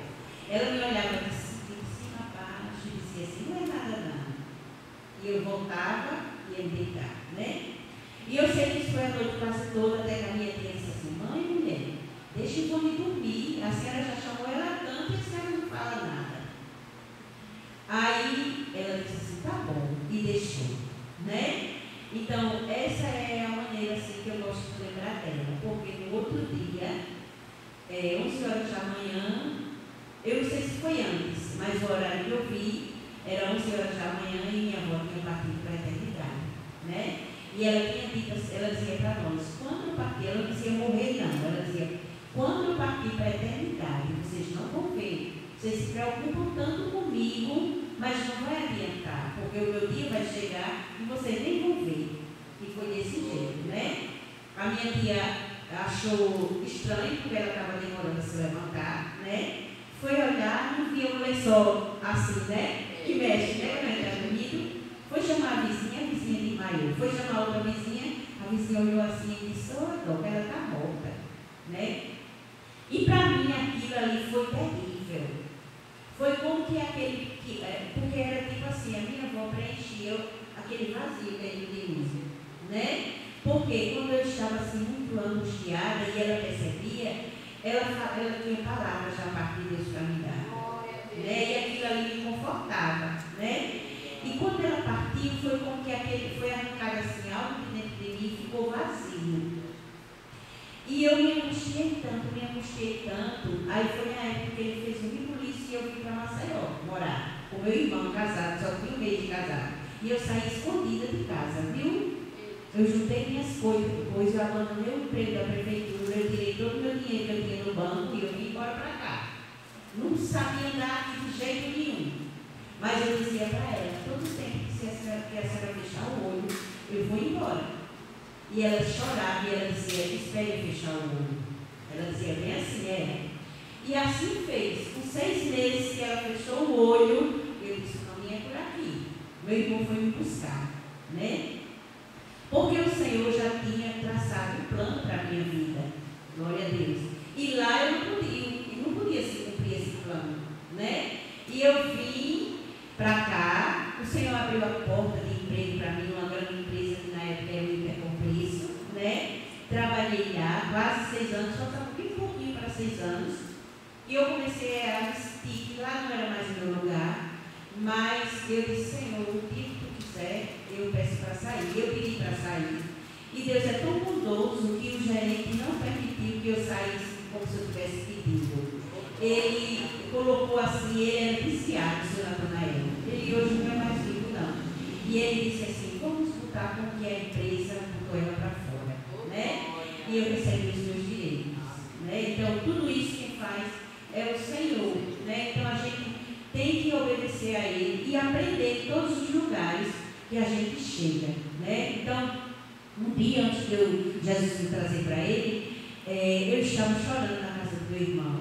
Ela me olhava de ci- de cima a baixo e dizia assim, não é nada não. E eu voltava e ia deitar, né? E eu sei que isso foi a noite quase toda, até que a minha tia disse assim, mãe, mulher, deixa o Ivone dormir. A senhora já chamou ela tanto e a senhora não fala nada. Aí ela disse assim, tá bom, e deixou, né? Então, essa é a maneira assim, que eu gosto de lembrar dela, porque no outro dia, é, 11 horas da manhã, eu não sei se foi antes, mas o horário que eu vi era 11 horas da manhã e minha avó tinha partido para a eternidade, né? E ela tinha dito, ela dizia para nós, quando eu partir, ela não dizia morrer não, ela quando eu partir para a eternidade, vocês não vão ver, vocês preocupam tanto comigo, mas não vai adiantar, porque o meu dia vai chegar e vocês nem vão ver. E foi desse jeito, né? A minha tia achou estranho, porque ela estava demorando a se levantar, né? Foi olhar, não via um lençol assim, né? Que mexe, né? Quando está dormindo. Foi chamar a vizinha, a vizinha desmaiou. Foi chamar outra vizinha, a vizinha olhou assim e disse, ô, oh, ela está morta, né? E para mim aquilo ali foi terrível. Foi como que aquele, que, é, porque era tipo assim, a minha avó preenchia aquele vazio dentro de mim, né? Porque quando eu estava assim muito angustiada e ela percebia, ela, ela tinha palavras a partir de Deus para me dar. Né? E aquilo ali me confortava. Né? E quando ela partiu, foi como que aquele foi arrancado assim, algo de dentro de mim ficou vazio. E eu me angustiei tanto, me angustiei tanto. Aí foi na época que ele fez um polícia e eu fui para Maceió morar. Com meu irmão casado, só tinha um mês de casado. E eu saí escondida de casa, viu? Eu juntei minhas coisas, depois eu abandonei o emprego da prefeitura, eu tirei todo o meu dinheiro que eu tinha no banco e eu vim embora para cá. Não sabia andar de jeito nenhum. Mas eu dizia para ela, todo tempo que a senhora fechar o olho, eu vou embora. E ela chorava e ela dizia, espere fechar o olho. Ela dizia bem assim, é. E assim fez. Com seis meses que ela fechou o olho, eu disse, não caminho é por aqui. Meu irmão foi me buscar. Né? Porque o Senhor já tinha traçado um plano para a minha vida. Glória a Deus. E lá eu não podia, eu não podia se cumprir esse plano. Né? E eu vim para cá, o Senhor abriu a porta de emprego para mim, uma grande empresa que na época era? Trabalhei lá quase seis anos, só estava bem pouquinho para seis anos. E eu comecei a assistir, lá não era mais meu lugar, mas eu disse, Senhor, o que tu quiser, eu peço para sair. Eu pedi para sair. E Deus é tão bondoso que o gerente não permitiu que eu saísse como se eu tivesse pedido. Ele colocou assim, ele era viciado, senhor Natanael. Ele hoje não é mais vivo, não. E ele disse assim, vamos botar com que a empresa botou ela para. Né? E eu recebi os meus direitos. Né? Então, tudo isso quem faz é o Senhor. Né? Então, a gente tem que obedecer a Ele e aprender em todos os lugares que a gente chega. Né? Então, um dia antes de eu, Jesus me trazer para ele, é, eu estava chorando na casa do meu irmão,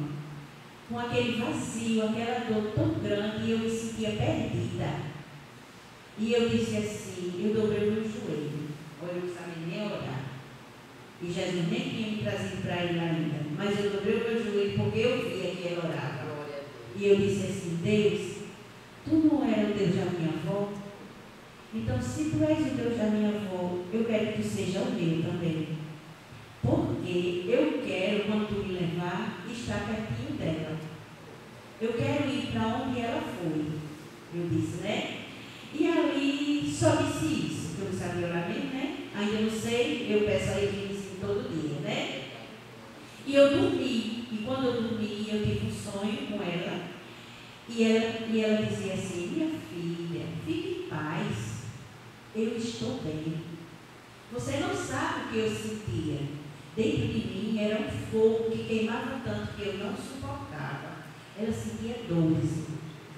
com aquele vazio, aquela dor tão grande, e eu me sentia perdida. E eu disse assim, eu dobrei meu joelho, olha, eu não sabia nem orar. E Jesus nem tinha me trazido para ele ainda, mas eu dobrei o meu joelho porque eu via que ele orava. E eu disse assim, Deus, tu não era o Deus da minha avó? Então, se tu és o Deus da minha avó, eu quero que tu seja o meu também. Porque eu quero, quando tu me levar, estar pertinho dela. Eu quero ir para onde ela foi. Eu disse, né? E ali só disse isso, que eu não sabia orar mesmo, né? Ainda não sei, eu peço a ele todo dia, né? E eu dormi. E quando eu dormi, eu tive um sonho com ela. E ela, e ela dizia assim, minha filha, fique em paz eu estou bem. Você não sabe o que eu sentia. Dentro de mim era um fogo que queimava tanto que eu não suportava. Ela sentia dores,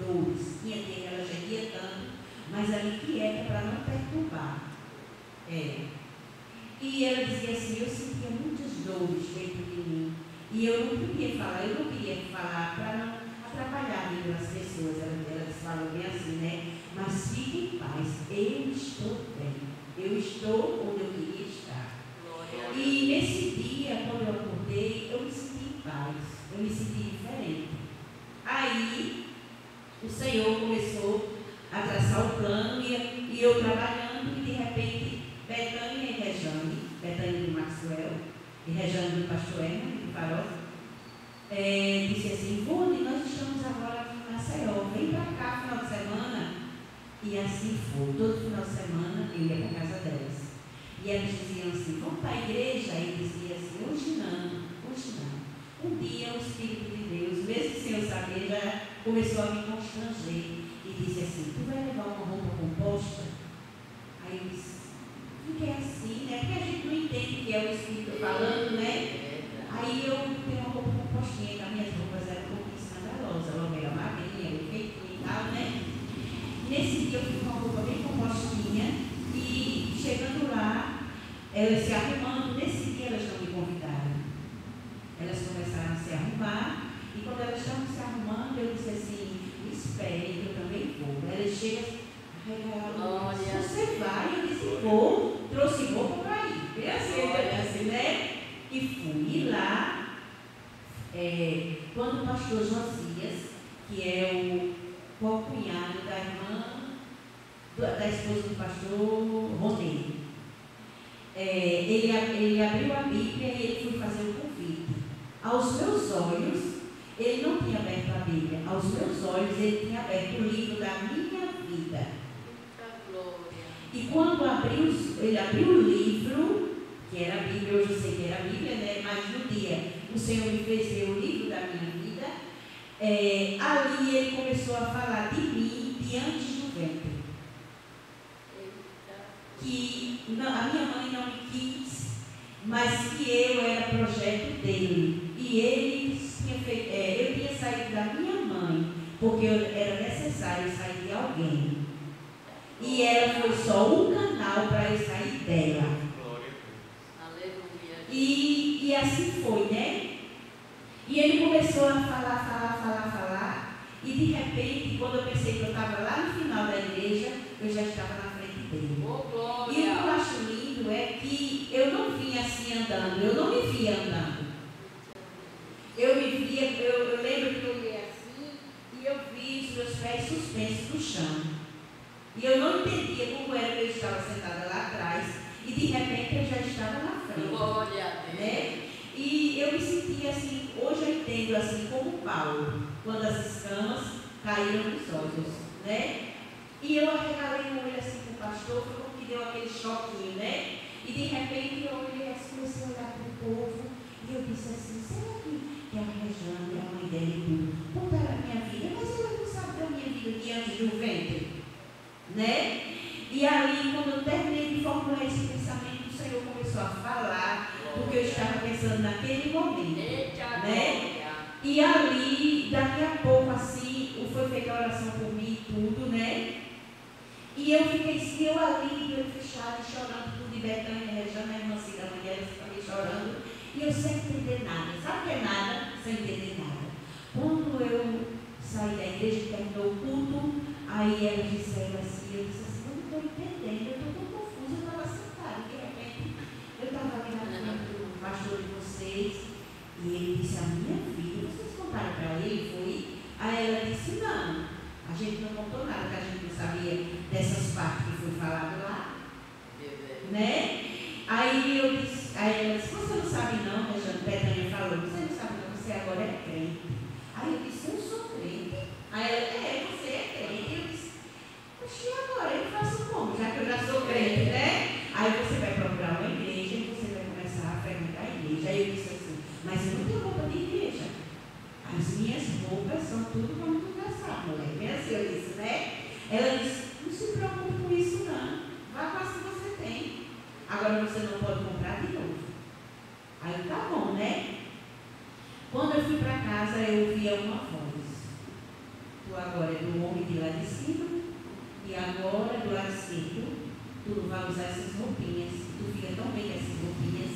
dores. Que ela gemia tanto, mas ali quieta para não perturbar. É. E ela dizia assim, eu sentia muitas dores dentro de mim. E eu não podia falar, eu não queria falar para não atrapalhar as pessoas. Ela, ela falou bem assim, né? Mas fique em paz, eu estou bem. Eu estou onde eu queria estar. E nesse dia, quando eu acordei, eu me senti em paz. Eu me senti diferente. Aí, o Senhor começou a traçar o plano e, e eu trabalhando e de repente Betânia do Maxwell e Rejane do Pastor Herman, do Farol, é, disse assim, Vone, nós estamos agora aqui em Maceió, vem para cá final de semana e assim foi. Todo final de semana eu ia para casa delas. E elas diziam assim, vamos para a igreja? E dizia assim, hoje não, hoje não. Um dia o Espírito de Deus, mesmo sem eu saber, já começou a me constranger. E disse assim, tu vai levar uma roupa composta? Aí eu disse, porque é assim, né? Porque a gente não entende que é o Espírito falando, né? É Aí eu tenho uma roupa compostinha então minhas roupas eram um pouquinho escandalosas, lombra magrinha, feitinha e tal, né? Nesse dia eu fui com uma roupa bem compostinha e chegando lá, elas se arrumando, nesse dia elas não me convidaram. Elas começaram a se arrumar e quando elas estavam se arrumando, eu disse assim, espere, eu também vou. Elas chegam, ai. Lá, é, quando o pastor Josias, que é o co-cunhado da irmã, da esposa do pastor Ronei, é, ele, ele abriu a Bíblia e ele foi fazer o convite. Aos meus olhos, ele não tinha aberto a Bíblia, aos meus olhos, ele tinha aberto o livro da minha vida. E quando abriu, ele abriu o livro, que era a Bíblia, hoje eu sei que era a Bíblia, né? mas no dia o Senhor me fez ver o livro da minha vida, é, ali ele começou a falar de mim diante do ventre. Que não, a minha mãe não me quis, mas que eu era projeto dele. E ele tinha feito, é, eu tinha saído da minha mãe, porque era necessário sair de alguém. E ela foi só um canal para eu sair dela. E, e assim foi, né? E ele começou a falar, falar, falar, falar. E de repente, quando eu pensei que eu estava lá no final da igreja, eu já estava na frente dele. Oh, e o que eu acho lindo é que eu não vinha assim andando, eu não me via andando. Eu me via, eu, eu lembro que eu olhei assim e eu vi os meus pés suspensos no chão. E eu não entendia como era que eu estava sentada lá atrás. E de repente eu já estava na Glória a Deus. Né? E eu me sentia assim, hoje eu entendo assim como Paulo, quando as escamas caíram nos olhos. Né? E eu arregalei o olho assim com o pastor, foi como que deu aquele choquinho, né? E de repente eu olhei assim, comecei a olhar para o povo, e eu disse assim, será que, que a Rejane, a mãe dele tudo, a minha vida? Mas ela não sabe da minha vida diante do ventre né? E ali, quando eu terminei de formular esse pensamento, Senhor começou a falar do que eu estava pensando naquele momento, né? E ali, daqui a pouco, assim, foi feita a oração por mim e tudo, né? E eu fiquei assim, eu ali, eu fechado, chorando, tudo de Betânia, Rejana, a irmã Cida, mulher, também chorando, e eu sem entender nada. Sabe o que é nada? Sem entender nada. Quando eu saí da igreja, terminou o culto, aí ela disseram assim, eu disse assim, eu não estou entendendo, eu estou tão frente do pastor de vocês, e ele disse, a minha filha, vocês contaram para ele, foi? Aí ela disse, não, a gente não contou nada, que a gente não sabia dessas partes que foi falado lá. Né? Aí eu disse, aí ela disse, você não sabe não, né, Jane? Betânia falou, você não sabe não, você agora é crente. Aí eu disse, eu sou crente. Aí ela, é, você é crente. Eu disse, poxa, e agora? Eu faço como? Já que eu já sou crente, né? Aí você vai procurar uma igreja e você vai começar a frequentar a igreja. Aí eu disse assim, mas eu não tenho roupa de igreja. As minhas roupas são tudo para muito engraçado, mulher. Bem assim eu disse, né? Ela disse, não se preocupe com isso não. Vá com as que você tem. Agora você não pode comprar de novo. Aí tá bom, né? Quando eu fui para casa, eu ouvia uma voz. Tu agora é do homem de lá de cima, e agora do lado esquerdo, tu não vai usar essas roupinhas. Tu fica tão bem com essas roupinhas.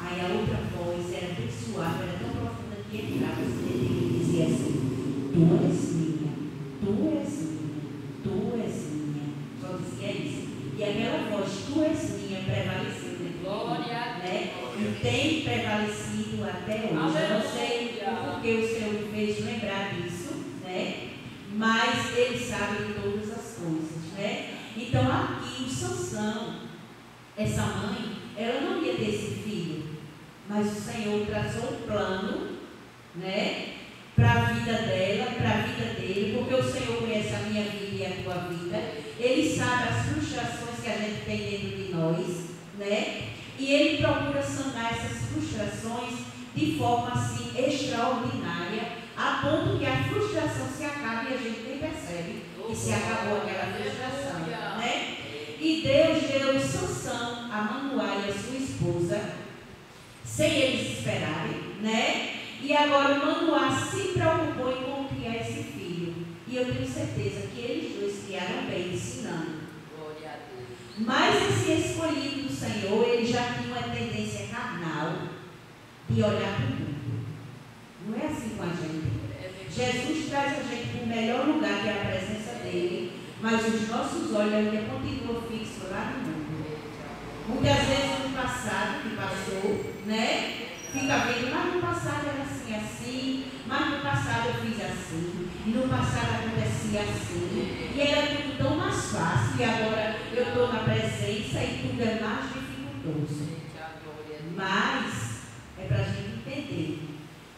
Aí a outra voz era bem suave, era tão profunda que entrava e dizia assim, tu és minha, tu és minha, tu és minha. Só dizia isso. E aquela voz, tu és minha, prevaleceu dentro de mim, Glória né? E tem prevalecido até hoje. Eu não sei porque o Senhor me fez lembrar disso, né? Mas Ele sabe de todas as coisas, né? Então aqui o Sansão, essa mãe, ela não ia ter esse filho, mas o Senhor traçou um plano, né? Para a vida dela, para a vida dele, porque o Senhor conhece a minha vida e a tua vida. Ele sabe as frustrações que a gente tem dentro de nós, né? E ele procura sanar essas frustrações de forma assim extraordinária, a ponto que a frustração se acabe e a gente nem percebe que se acabou aquela frustração, né? E Deus deu sanção a Manuel e a sua esposa, sem eles esperarem, né? E agora Manoá se preocupou em como criar esse filho. E eu tenho certeza que eles dois criaram bem, ensinando. Mas esse escolhido do Senhor, ele já tinha uma tendência carnal de olhar para o mundo. Não é assim com a gente. Jesus traz a gente para o melhor lugar, que é a presença dele, mas os nossos olhos ainda continuam fixos lá no mundo. Muitas vezes no passado que passou, né? Fica vendo, mas no passado era assim, assim, mas no passado eu fiz assim, e no passado acontecia assim, e era tudo tão mais fácil, e agora eu estou na presença e tudo é mais dificultoso. Mas é para a gente entender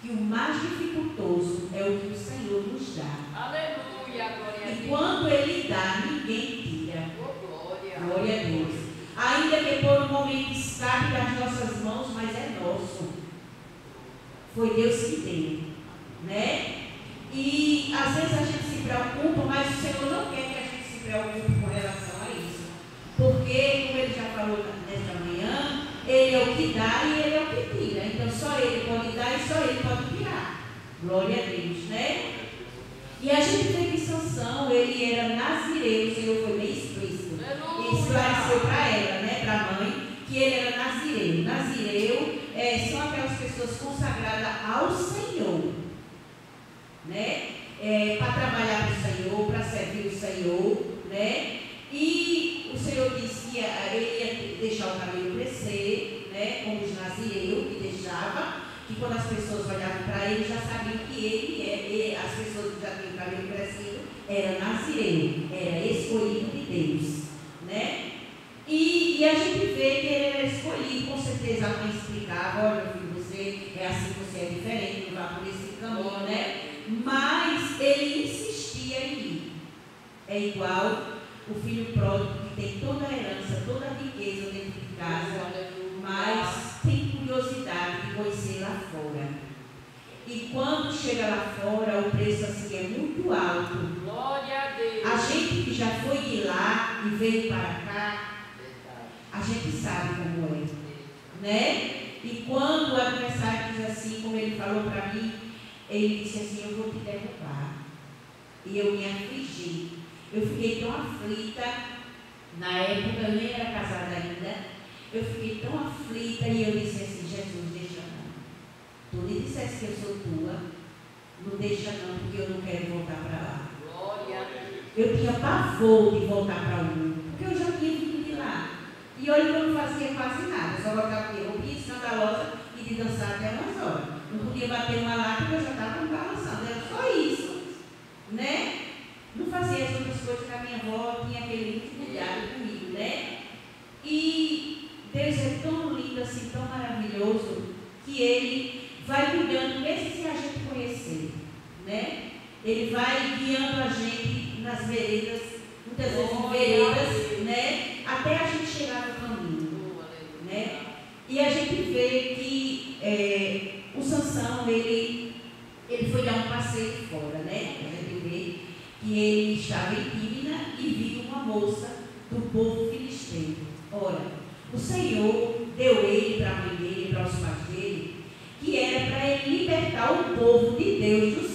que o mais dificultoso é o que o Senhor nos dá. Aleluia, E quando Ele dá, ninguém tira. Oh, glória. Glória a Deus. Ainda que por um momento escape das nossas mãos, mas é nosso. Foi Deus que deu. Né? E às vezes a gente se preocupa, mas o Senhor não quer que a gente se preocupe com relação a isso. Porque, como ele já falou nesta manhã, ele é o que dá e ele é o que tira. Então só ele pode dar e só ele pode tirar. Glória a Deus, né? E a gente vê que Sansão, ele era nazireu, o Senhor foi bem explícito. E esclareceu para ela, né, para a mãe, que ele era nazireu. Nazireu é, são aquelas pessoas consagradas ao Senhor, né? É, para trabalhar para o Senhor, para servir o Senhor, né? E o Senhor disse que ele ia deixar o cabelo crescer, né? Como os nazireus que deixava, quando as pessoas olhavam para ele já sabiam que ele é, ele- as pessoas que já tinham cabelo crescido, era nazireu, era escolhido de Deus, né? E, e a gente vê que ele era escolhido, com certeza a mãe explicava, olha filho, você é assim, você é diferente, não vá por esse caminho, né? Mas ele insistia em ir. É igual o filho pródigo que tem toda a herança, toda a riqueza dentro de casa, mas tem curiosidade de conhecer lá fora. E quando chega lá fora, o preço assim é muito alto. Glória a Deus. A gente que já foi de lá e veio para cá, a gente sabe como é, né? E quando o adversário diz assim, como ele falou para mim, ele disse assim, eu vou te derrubar. E eu me afligi. Eu fiquei tão aflita, na época eu nem era casada ainda, eu fiquei tão aflita e eu disse assim, Jesus, deixa não. Tu lhe disseste que eu sou tua, não deixa não, porque eu não quero voltar para lá. Glória. Eu tinha pavor de voltar para o mundo, porque eu já tinha vindo de lá. E olha que eu não fazia quase nada, só gostava de roupinha escandalosa e de dançar até umas horas. Não podia bater uma porque eu já estava me balançando, era só isso. Né? Não fazia as outras coisas que a minha avó tinha aquele muito cuidado comigo, né? E Deus é tão lindo assim, tão maravilhoso, que Ele vai cuidando, mesmo sem a gente conhecer, né? Ele vai guiando a gente nas veredas, muitas vezes em veredas, né? Até a gente chegar no caminho, né? E a gente vê que é, o Sansão, ele, ele foi dar um passeio fora, né? A gente vê que ele estava em Tímina e viu uma moça do povo filisteu. Ora, o Senhor deu ele para a mãe dele, para os pais dele, que era para ele libertar o povo de Deus dos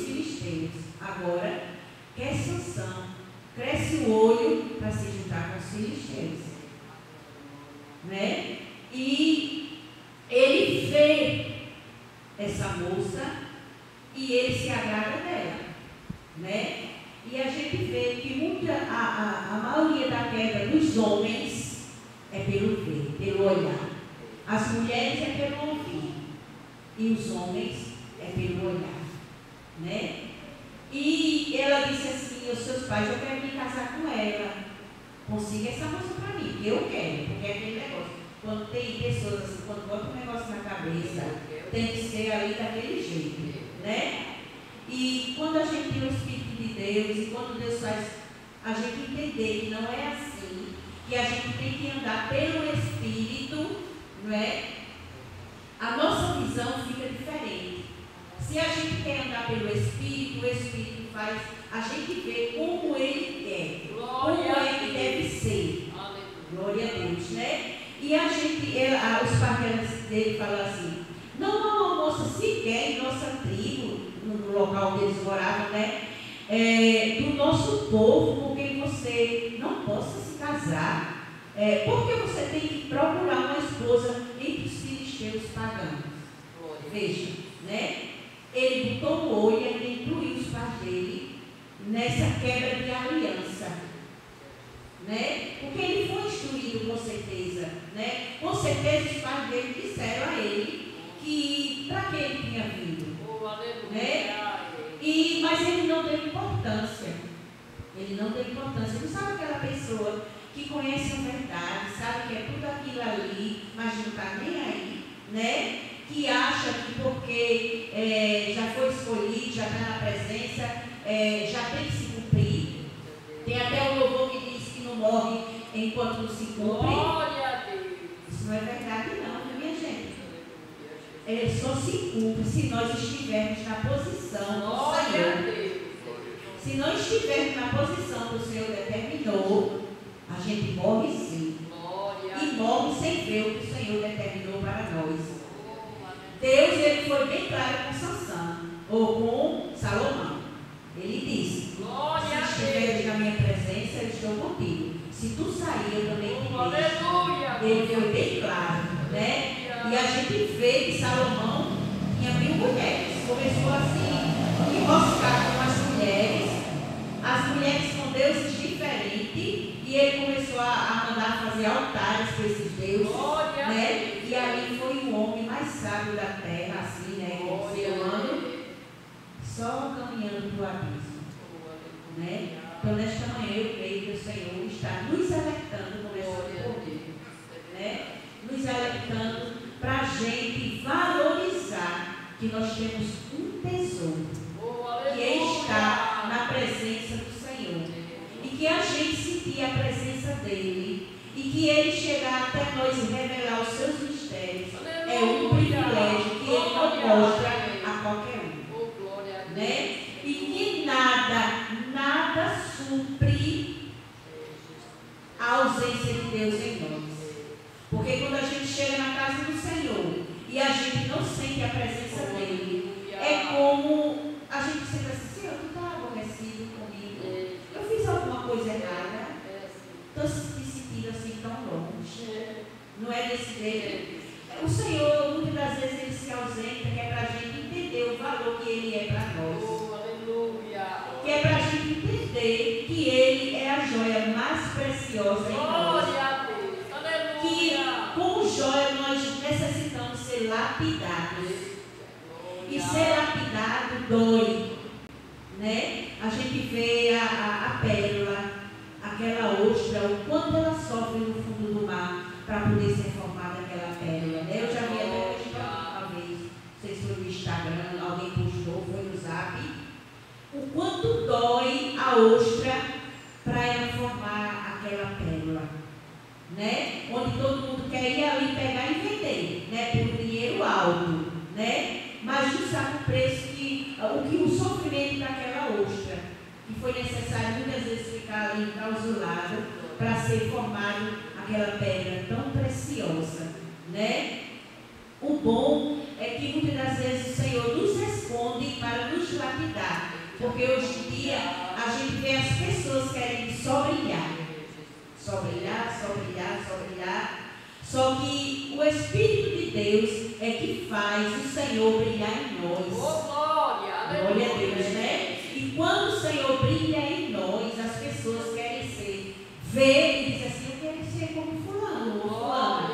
está ali encausulado para ser formado aquela pedra tão preciosa, né? O bom é que muitas das vezes o Senhor nos responde para nos lapidar, porque hoje em dia a gente vê as pessoas querem só brilhar, só brilhar, só brilhar, só brilhar. Só que o Espírito de Deus é que faz o Senhor brilhar em nós. Oh, glória! Glória a Deus, né? E quando o Senhor brilha em vê e diz assim, eu quero ser como fulano fulano.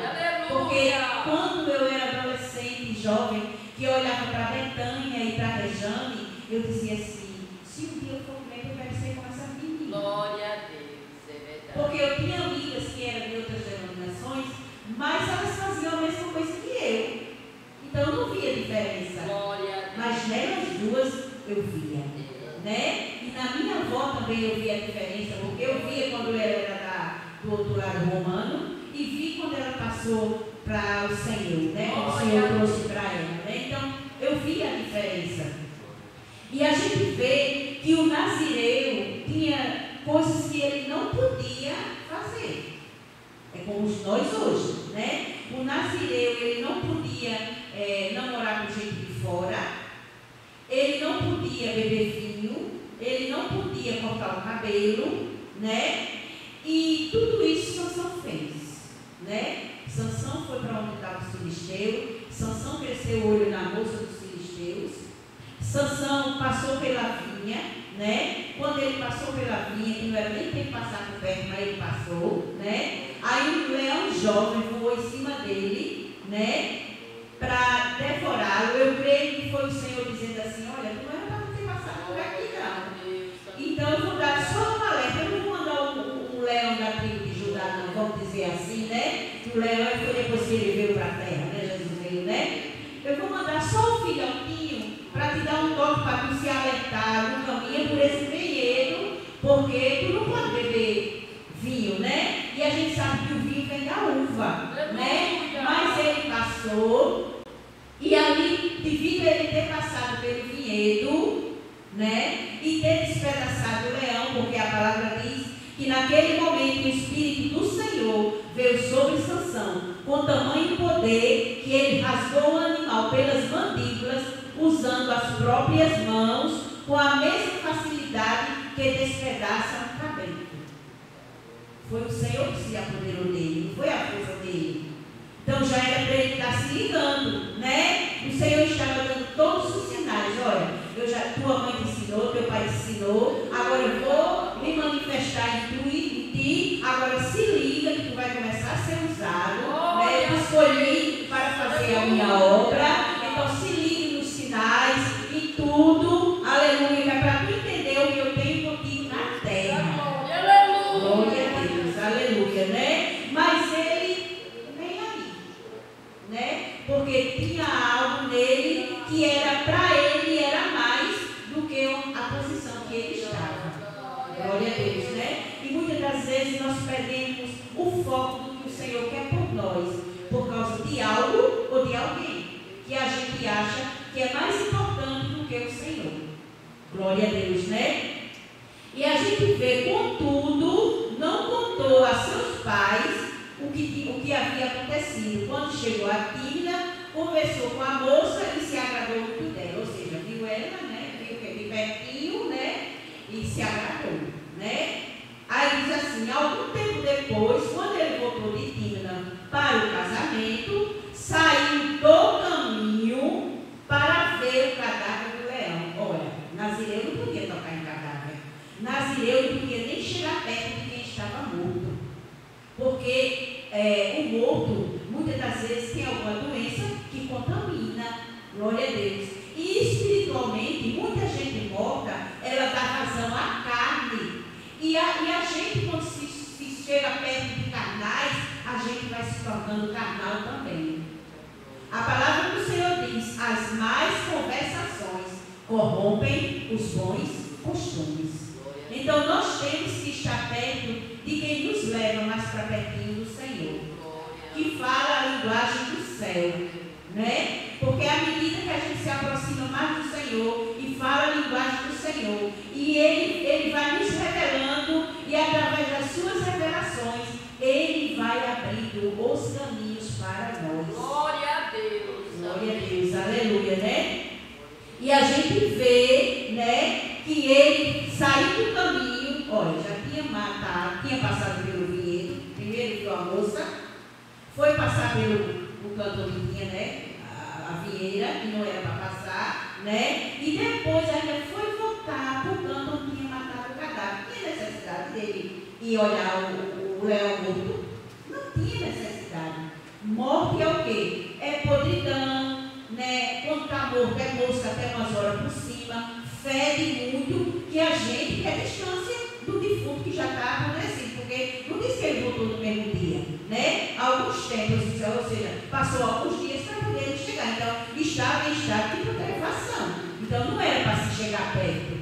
Porque quando eu era adolescente e jovem, que eu olhava para a Betânia e para a Rejane, eu dizia assim, se um dia eu for crente, eu quero ser como essa menina. Glória a Deus, é verdade. Porque eu tinha amigas que eram de outras denominações, mas elas faziam a mesma coisa que eu. Então eu não via diferença. Glória a Deus. Mas nelas duas eu via. É. Né? E na minha avó também eu via a diferença, porque eu via quando eu era do outro lado romano e vi quando ela passou para o Senhor, né? O Senhor trouxe para ela, né? Então, eu vi a diferença. E a gente vê que o nazireu tinha coisas que ele não podia fazer. É como nós hoje, né? O nazireu, ele não podia é, namorar com gente de fora, ele não podia beber vinho, ele não podia cortar o cabelo, né? E tudo isso Sansão fez, né? Sansão foi para onde estava o filisteu, Sansão cresceu o olho na moça dos filisteus, Sansão passou pela vinha, né? Quando ele passou pela vinha, que não era nem tempo passar por perto, mas ele passou, né? Aí um leão jovem voou em cima dele, né? Para devorá-lo. Eu creio que foi o Senhor dizendo assim, olha, não era para você passar por aqui não. Então eu vou dar só leão da tribo de Judá, não, vamos dizer assim, né? O leão foi depois que ele veio para a terra, né? Jesus veio, né? Eu vou mandar só um filhotinho para te dar um toque para tu se alertar no caminho por esse vinhedo, porque tu não pode beber vinho, né? E a gente sabe que o vinho vem da uva, né? Mas ele passou, e ali, devido a ele ter passado pelo vinhedo, né? E ter despedaçado o leão, porque a palavra diz que naquele momento o Espírito do Senhor veio sobre Sansão, com tamanho poder que ele rasgou o animal pelas mandíbulas, usando as próprias mãos, com a mesma facilidade que despedaça um cabrito. Foi o Senhor que se apoderou dele, não foi a força dele. Então já era para ele estar se ligando, né? O Senhor estava dando todos os sinais. Olha, eu já, tua mãe te ensinou, teu pai te ensinou, agora eu vou me manifestar em tu e em ti. Agora se liga que tu vai começar a ser usado. Né? Eu escolhi para fazer a minha obra. Então se ligue nos sinais, em tudo. Aleluia, que é para tu entender o que eu tenho contigo na terra. Glória a Deus, aleluia, né? Mas ele nem aí, né? Porque tinha algo nele que era para ele era mais do que a posição que ele estava. Glória a Deus, né? E muitas das vezes nós perdemos o foco do que o Senhor quer por nós, por causa de algo ou de alguém que a gente acha que é mais importante do que o Senhor. Glória a Deus, né? E a gente vê, contudo, não contou a seus pais o que, o que havia acontecido. Quando chegou a Tímina, conversou com a moça e se agradou muito dela. Ou seja, viu ela, né? Viu que de pertinho, né? E se agradou, né? Aí diz assim, algum tempo depois, quando ele voltou de Tímina para o casamento, saiu do caminho para ver o cadáver do leão. Olha, Nazireu não podia tocar em cadáver. Nazireu não podia nem chegar perto de quem estava morto. Porque é, o morto, muitas das vezes, tem alguma doença que contamina. Glória a Deus. E espiritualmente, muita gente morta, ela dá razão à carne. E a, e a gente, quando se, se chega perto de carnais, a gente vai se tornando carnal também. A palavra do Senhor diz: as más conversações corrompem os bons costumes. Então nós temos que estar perto de quem nos leva mais para pertinho do Senhor, que fala a linguagem do céu, né? Porque à medida que a gente se aproxima mais do Senhor e fala a linguagem do Senhor, e Ele, ele vai nos revelando, e através das suas revelações, Ele vai abrindo os caminhos para nós. Glória a Deus. Glória a Deus, aleluia, né? E a gente vê, né, que ele saiu do caminho, olha, já tinha matado, tinha passado pelo vinhedo, primeiro viu a moça, foi passar pelo o canto tinha, né, a, a vieira, que não era para passar, né, e depois ainda foi voltar para o canto onde tinha matado o cadáver. Tinha necessidade dele ir olhar o, o leão morto? Não tinha necessidade. Morte é o quê? É podridão, né? Quando está morto é mosca até umas horas por cima, fede muito, que a gente quer distância do defunto que já está apodrecido, porque não diz que ele voltou no mesmo dia, né? Alguns tempos, ou seja, passou alguns dias para poder chegar. Então, estava em estado de putrefação. Então, não era para se chegar perto.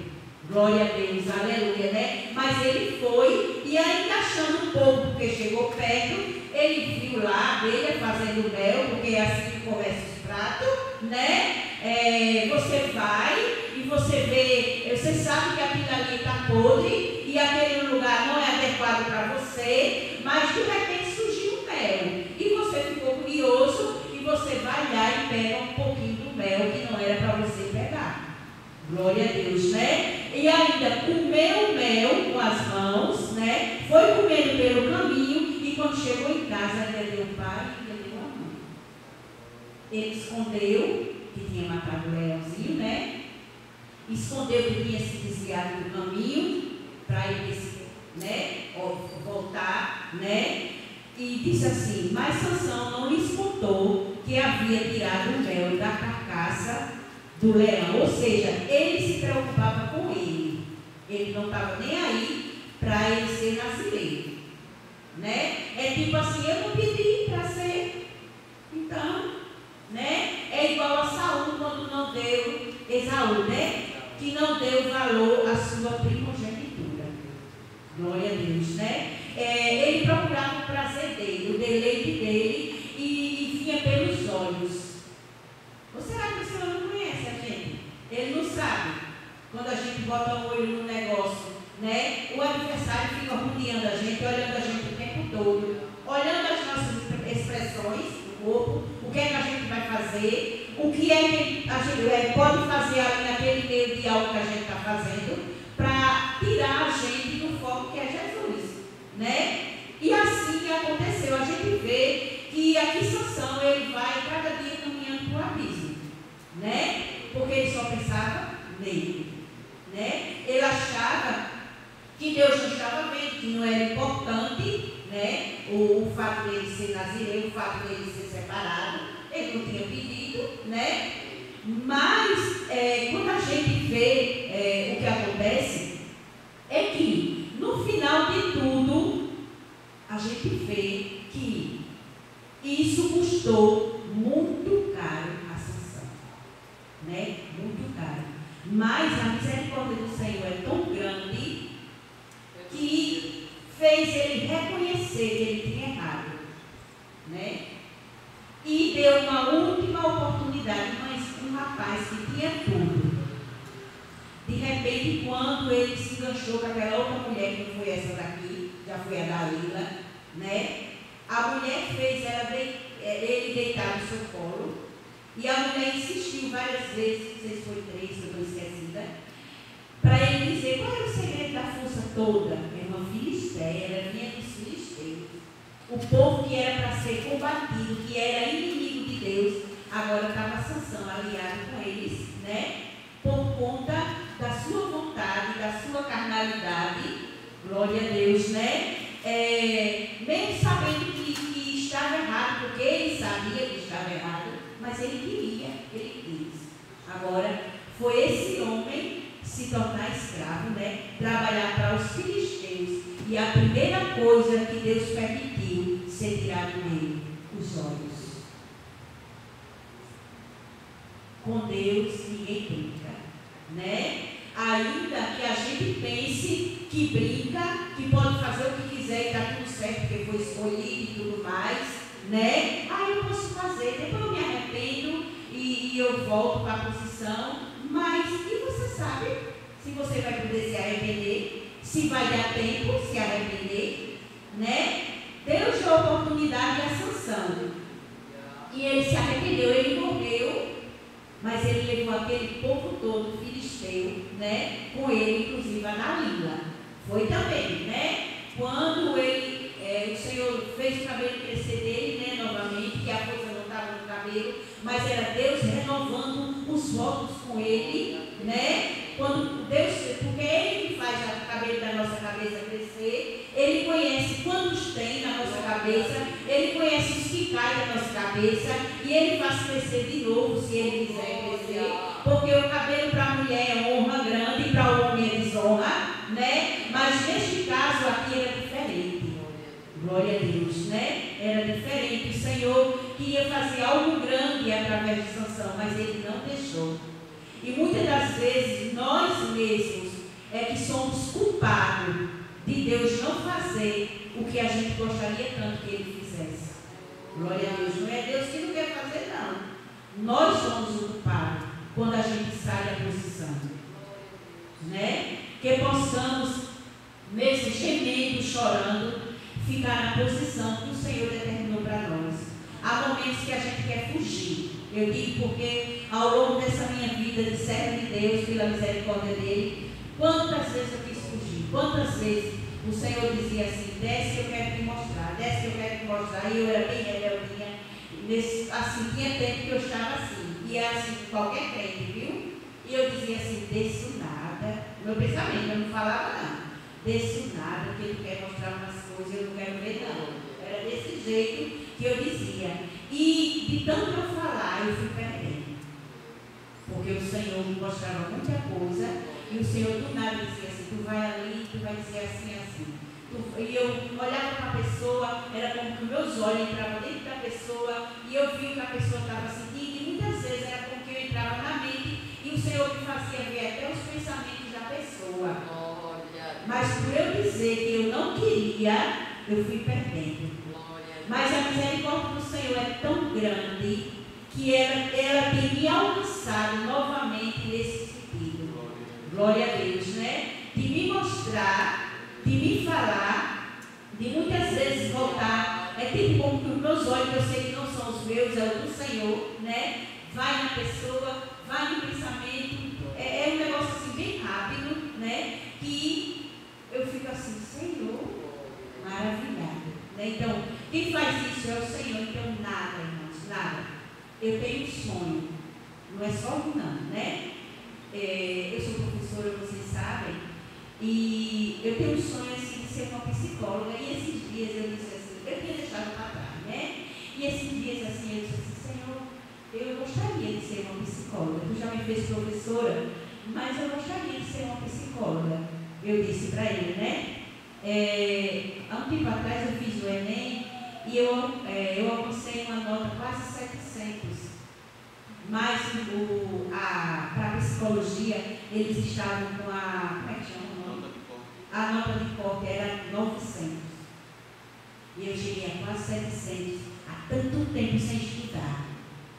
Glória a Deus, aleluia, né? Mas ele foi e ainda achando um pouco, porque chegou perto, ele viu lá a abelha fazendo mel, porque é assim que começa os pratos, né? É, você vai e você vê, você sabe que aquilo ali está podre e aquele lugar não é adequado para você, mas de repente surgiu um mel e você ficou curioso e você vai lá e pega um pouquinho do mel que não era para você pegar. Glória a Deus, né? E ainda comeu mel com as mãos, né? Foi comendo pelo caminho e quando chegou em casa, ele deu o pai e ele deu a mãe. Ele escondeu que tinha matado o leãozinho, né? Escondeu que tinha se desviado do caminho para ele né? voltar, né? E disse assim, mas Sansão não lhes contou que havia tirado o mel da carcaça do leão. Ou seja, ele se preocupava com ele. Ele não estava nem aí para ele ser nazireiro. Né? É tipo assim, eu não pedi para ser. Então, né? É igual a Saúl quando não deu, Esaú, né? Que não deu valor à sua primogenitura. Glória a Deus, né? É, ele procurava o prazer dele, o deleite dele e, e vinha pelos olhos. Ou será que o Senhor não conhece a gente? Ele não sabe. Quando a gente bota o olho no negócio, né? O adversário fica rodeando a gente, olhando a gente o tempo todo, olhando as nossas expressões do corpo, que é que a gente vai fazer, o que é que a gente é, pode fazer ali naquele meio de algo que a gente está fazendo, para tirar a gente do foco que é Jesus. Né? E assim aconteceu. A gente vê que aqui Sansão ele vai cada dia caminhando para o abismo. Né? Porque ele só pensava nele. Né? Ele achava que Deus não estava vendo, que não era importante né? o, fato dele ser nazireu, o fato dele ser separado. Ele não tinha pedido, né? Mas é, quando a gente vê é, o que acontece, é que no final de tudo, a gente vê que isso custou muito caro a Sansão. Né? Muito caro. Mas a misericórdia do Senhor é tão grande que fez ele reconhecer que ele tinha errado. Né? E deu uma última oportunidade, mas um rapaz que tinha tudo. De repente, quando ele se enganchou com aquela outra mulher, que não foi essa daqui, já foi a Dalila, né? A mulher fez ela de, ele deitar no seu colo. E a mulher insistiu várias vezes, não sei se foi três, eu estou esquecida, para ele dizer qual era o segredo da força toda. Era vinha dos filisteus. O povo que era para ser combatido, que era inimigo de Deus, agora estava Sansão aliado com eles, né? Por conta da sua vontade, da sua carnalidade. Glória a Deus, né? É, mesmo sabendo que, que estava errado, porque ele sabia que estava errado, mas ele queria, ele quis. Agora, foi esse homem se tornar escravo, né? Trabalhar para os filisteus. E a primeira coisa que Deus permitiu ser tirado dele, os olhos. Com Deus ninguém brinca, né? Ainda que a gente pense que brinca, que pode fazer o que quiser e está tudo certo, porque foi escolhido e tudo mais, né? Ah, eu posso fazer, depois eu me arrependo e, e eu volto para a posição. Mas e você sabe se você vai poder se arrepender? Se vai dar tempo se arrepender? Né? Deus deu oportunidade à sanção. E ele se arrependeu, ele morreu, mas ele levou aquele povo todo filisteu, né? Com ele, inclusive, a Dalila. Foi também, né? Quando ele, é, o Senhor fez o cabelo crescer dele, né? Novamente, que a força não estava no cabelo, mas era Deus renovando os votos com ele, né? Quando Deus, porque é Ele que faz o cabelo da nossa cabeça crescer, Ele conhece quantos tem na nossa cabeça, Ele conhece os que caem na nossa cabeça e Ele faz crescer de novo se Ele quiser crescer, porque o cabelo para a mulher é honra grande para o homem é desonra, né? Mas neste caso aqui era diferente. Glória a Deus, né? Era diferente. O Senhor queria fazer algo grande através de Sansão, mas Ele não deixou. E muitas das vezes nós mesmos é que somos culpados de Deus não fazer o que a gente gostaria tanto que Ele fizesse. Glória a Deus. Não é Deus que não quer fazer, não. Nós somos o culpado quando a gente sai da posição. Né? Que possamos, mesmo gemendo, chorando, ficar na posição que o Senhor determinou para nós. Há momentos que a gente quer fugir. Eu digo porque ao longo dessa minha vida de servo de Deus, pela misericórdia dele, Quantas vezes eu quis fugir? Quantas vezes o Senhor dizia assim, desce eu quero te mostrar, desce eu quero te mostrar. E eu era bem rebeldinha. Nesse, assim, tinha tempo que eu estava assim. E era assim, qualquer crente, viu? E eu dizia assim, desço nada. Meu pensamento, eu não falava não. Desço nada, porque ele quer mostrar umas coisas, eu não quero ver não. Era desse jeito que eu dizia. E de tanto eu falar, eu fui perdendo. Porque o Senhor me mostrava muita coisa e o Senhor do nada dizia assim, tu vai ali, tu vai dizer assim, assim. Tu, e eu olhava para a pessoa, era como que meus olhos entravam dentro da pessoa e eu vi o que a pessoa estava sentindo e muitas vezes era como que eu entrava na mente e o Senhor me fazia ver até os pensamentos da pessoa. Glória. Mas por eu dizer que eu não queria, eu fui perdendo. Mas a misericórdia do Senhor é tão grande que ela, ela tem me alcançado novamente nesse sentido. Glória a Deus, né? De me mostrar, de me falar, de muitas vezes voltar. É tipo como que os meus olhos, eu sei que não são os meus, é o do Senhor, né? Vai na pessoa, vai no pensamento. É, é um negócio assim bem rápido, né? Que eu fico assim, Senhor, maravilhado. Né? Então, quem faz isso é o Senhor. Então, nada, irmãos, nada. Eu tenho um sonho. Não é só um não, né? É, eu sou professora, vocês sabem, e eu tenho um sonho assim, de ser uma psicóloga, e esses dias eu disse assim, eu tinha deixado para trás, né? E esses dias assim, eu disse assim, Senhor, eu gostaria de ser uma psicóloga. Tu já me fez professora, mas eu gostaria de ser uma psicóloga. Eu disse para ele, né? É, há um tempo atrás eu fiz o Enem e eu, é, eu alcancei uma nota quase 700. Mas o, a, para a psicologia, eles estavam com a. Como é que chama o nome? Nota de corte. A nota de corte era 900. E eu cheguei a quase 700. Há tanto tempo sem estudar.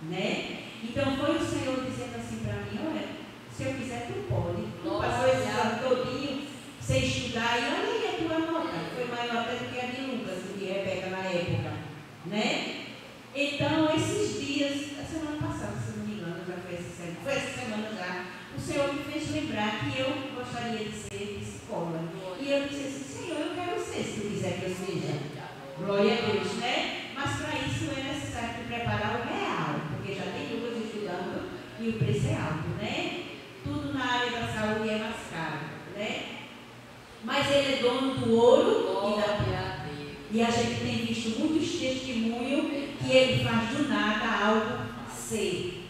Né? Então foi o Senhor dizendo assim para mim: olha, se eu quiser, tu pode. Tu passou esse ano todinho sem estudar. E olha aí a tua nota. Foi maior até do que a de Lucas e de Rebeca na época. Né? Então, esses dias, a semana passada, se não me engano, já foi essa semana, foi essa semana já, o Senhor me fez lembrar que eu gostaria de ser psicóloga. E eu disse assim, Senhor, eu quero ser, se quiser que eu seja. Glória a Deus, né? Mas para isso é necessário preparar o real, porque já tem duas estudando e o preço é alto, né? Tudo na área da saúde é mais caro, né? Mas ele é dono do ouro e da Glória a Deus. e a gente tem visto muitos testemunhos que ele faz do nada algo ser.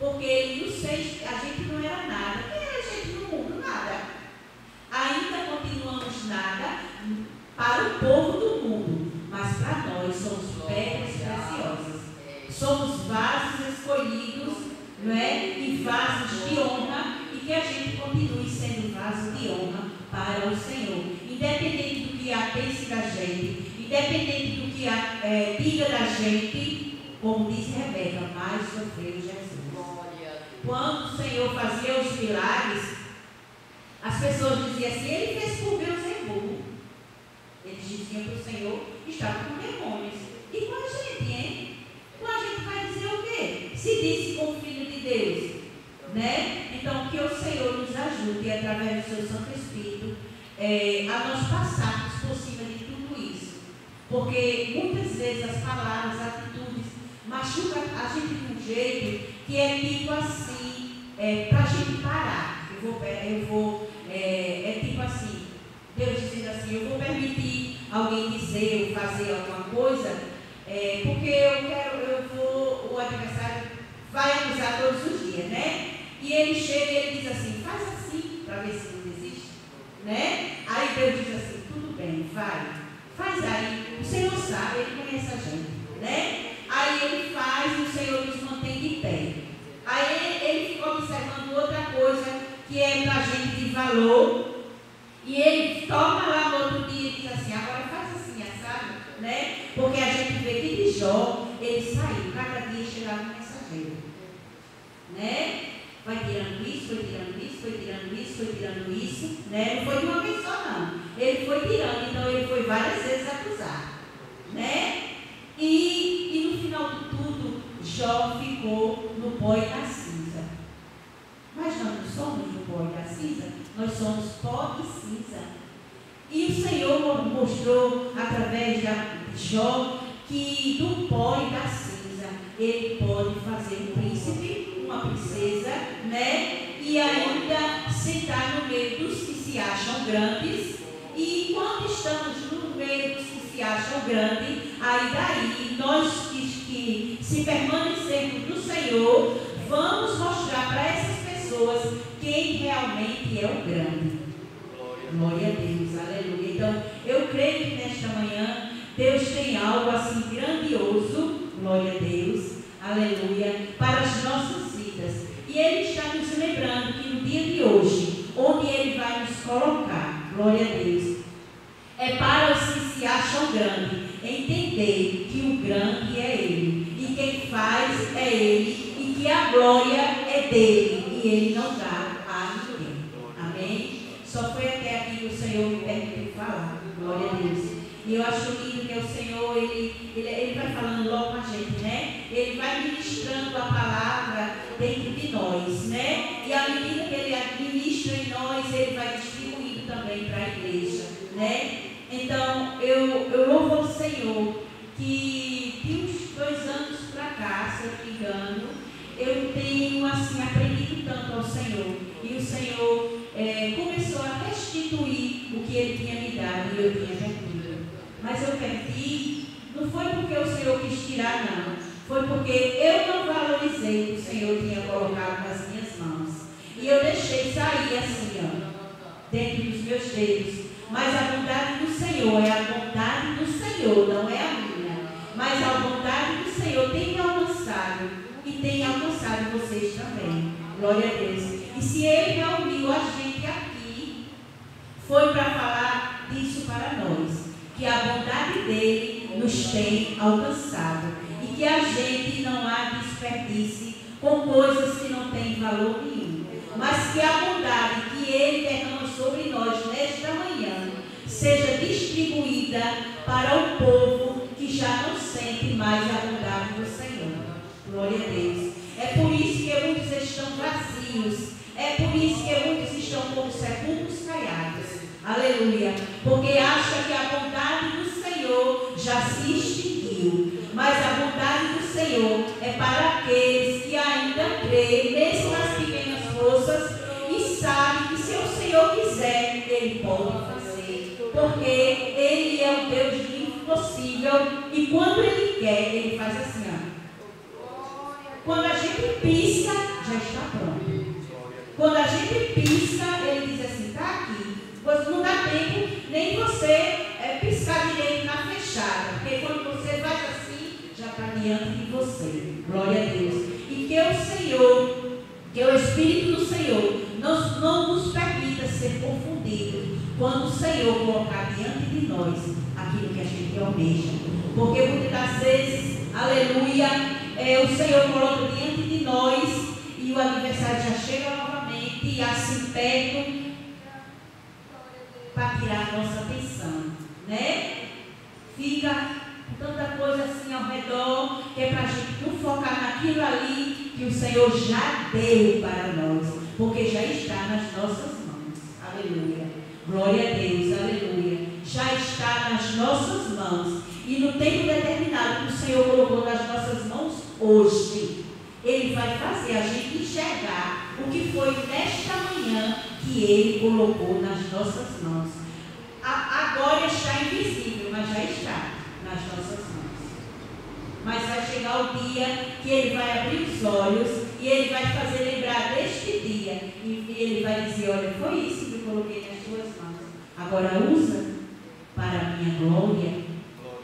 Porque ele nos fez, a gente não era nada. Quem era a gente no mundo? Nada. Ainda continuamos nada para o povo do mundo, mas para nós somos pedras preciosas. Somos vasos escolhidos, não é? E vasos de honra, e que a gente continue sendo vaso de honra para o Senhor. Independente do que a pense da gente, independente do que a eh, diga da gente, como disse Rebeca, mais sofreu Jesus. Glória Deus. Quando o Senhor fazia os milagres, as pessoas diziam assim, ele fez por Beuzebu. Eles diziam para o Senhor, estava com demônios. E com a gente, hein? Com a gente vai dizer o quê? Se disse com Filho de Deus. Né? Então, que o Senhor nos ajude, através do seu Santo Espírito, eh, a nós passarmos por cima de tudo isso. Porque muitas vezes as palavras, as atitudes, machucam a gente de um jeito que é tipo assim, é, para a gente parar. Eu vou, eu vou é, é tipo assim, Deus dizendo assim, eu vou permitir alguém dizer ou fazer alguma coisa, é, porque eu quero, eu vou, o adversário vai acusar todos os dias, né? E ele chega e ele diz assim, faz assim, para ver se não desiste, né? Aí Deus diz assim, tudo bem, vai, faz aí, o Senhor sabe, ele conhece a gente, né? Aí ele faz e o Senhor nos mantém de pé. Aí ele, fica observando outra coisa que é para a gente de valor. E ele toma lá no outro dia e diz assim, agora faz assim, sabe? Né? Porque a gente vê que de Jó, ele saiu, cada dia chegava um mensageiro. Né? Vai tirando isso, foi tirando isso, foi tirando isso, foi tirando isso. Né? Não foi de uma vez só, não. Ele foi tirando, então ele foi várias vezes acusar. Né? E, e no final de tudo, Jó ficou no pó e na cinza. Mas nós não somos no pó e na cinza, nós somos cinza. E o Senhor mostrou através de Jó que do pó e da cinza ele pode fazer um príncipe, uma princesa, né? E ainda sentar no meio dos que se acham grandes. E quando estamos no meio dos que se acham grandes, aí daí nós que, que se permanecermos no Senhor, vamos mostrar para essas pessoas quem realmente é o grande. Glória a Deus, aleluia. Então, eu creio que nesta manhã Deus tem algo assim grandioso, glória a Deus, aleluia, para as nossas vidas. E Ele está nos lembrando que no dia de hoje, onde Ele vai nos colocar, glória a Deus, é para os que se acham grandes entender que o grande é Ele, e quem faz é Ele, e que a glória é dele, e Ele não dá a ninguém. Amém? Só foi até aqui que o Senhor me permitiu falar, glória a Deus. E eu acho lindo que o Senhor, ele, ele, ele vai falando logo com a gente, né? Ele vai ministrando a palavra dentro de nós, né? E à medida que ele administra em nós, ele vai distribuindo também para a igreja, né? Então, eu, eu louvo ao Senhor que de uns dois anos para cá, se eu não me engano, eu tenho assim aprendido tanto ao Senhor. E o Senhor é, começou a restituir o que Ele tinha me dado e eu tinha perdido. Mas eu perdi, não foi porque o Senhor quis tirar, não. Foi porque eu não valorizei o que o Senhor tinha colocado nas minhas mãos. E eu deixei sair assim, ó, dentro dos meus dedos. Mas a vontade do Senhor é a vontade do Senhor, não é a minha. Mas a vontade do Senhor tem alcançado e tem alcançado vocês também. Glória a Deus. E se Ele reuniu a gente aqui, foi para falar disso para nós que a bondade dele nos tem alcançado e que a gente não há desperdício com coisas que não têm valor nenhum, mas que a bondade que ele derrama sobre nós nesta manhã seja distribuída para o povo que já não sente mais a bondade do Senhor. Glória a Deus. É por isso que muitos estão vazios. É por isso que muitos estão como sepulcros caiados Aleluia. Porque acha que a bondade do Senhor já se extinguiu. Mas a bondade do Senhor é para aqueles que ainda creem, Ele pode fazer. Porque Ele é o Deus do impossível. E quando Ele quer, Ele faz assim, ó. Quando a gente pisca, já está pronto. Quando a gente pisca, Ele diz assim, está aqui Pois não dá tempo nem você é, piscar direito na fechada. Porque quando você faz assim, já está diante de você. Glória a Deus. E que o Senhor, que o Espírito do Senhor, não, não nos permita ser confundidos quando o Senhor colocar diante de nós aquilo que a gente almeja. Porque muitas vezes, aleluia, é, o Senhor coloca diante de nós e o adversário já chega novamente e assim perto para tirar a nossa atenção, né? Fica tanta coisa assim ao redor, que é para a gente não focar naquilo ali que o Senhor já deu para nós, porque já está nas nossas. Aleluia. Glória a Deus, aleluia. Já está nas nossas mãos. E no tempo determinado que o Senhor colocou nas nossas mãos hoje, Ele vai fazer a gente enxergar o que foi nesta manhã que Ele colocou nas nossas mãos. Agora está invisível, mas já está nas nossas mãos. Mas vai chegar o dia que Ele vai abrir os olhos e Ele vai fazer lembrar deste dia. E Ele vai dizer: Olha, foi isso coloquei nas suas mãos. Agora usa para a minha glória.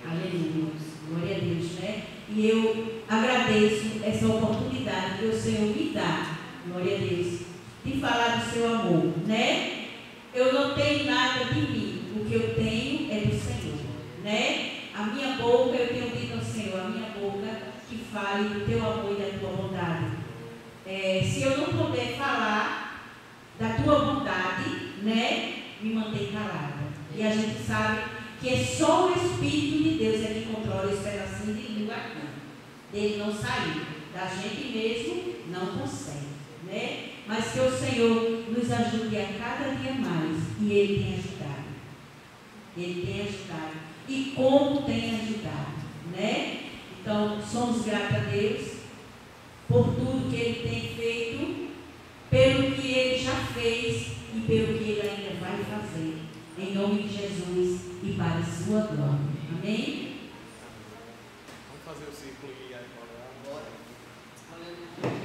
Aleluia. Glória a Deus, né? E eu agradeço essa oportunidade que o Senhor me dá. Glória a Deus de falar do seu amor, né? Eu não tenho nada de mim, o que eu tenho é do Senhor, né? A minha boca, eu tenho dito ao Senhor, a minha boca que fale do teu amor e da tua bondade. É, se eu não puder falar da tua bondade, né? Me mantém calada. E a gente sabe que é só o Espírito de Deus é que controla esse pedacinho de língua aqui. Dele não sair. Da gente mesmo não consegue, né? Mas que o Senhor nos ajude a cada dia mais. E Ele tem ajudado. Ele tem ajudado. E como tem ajudado, né? Então, somos gratos a Deus por tudo que Ele tem feito, pelo que Ele já fez e pelo que Ele ainda vai fazer. Em nome de Jesus e para a sua glória. Amém? Vamos fazer o círculo e aí agora. Agora, aleluia,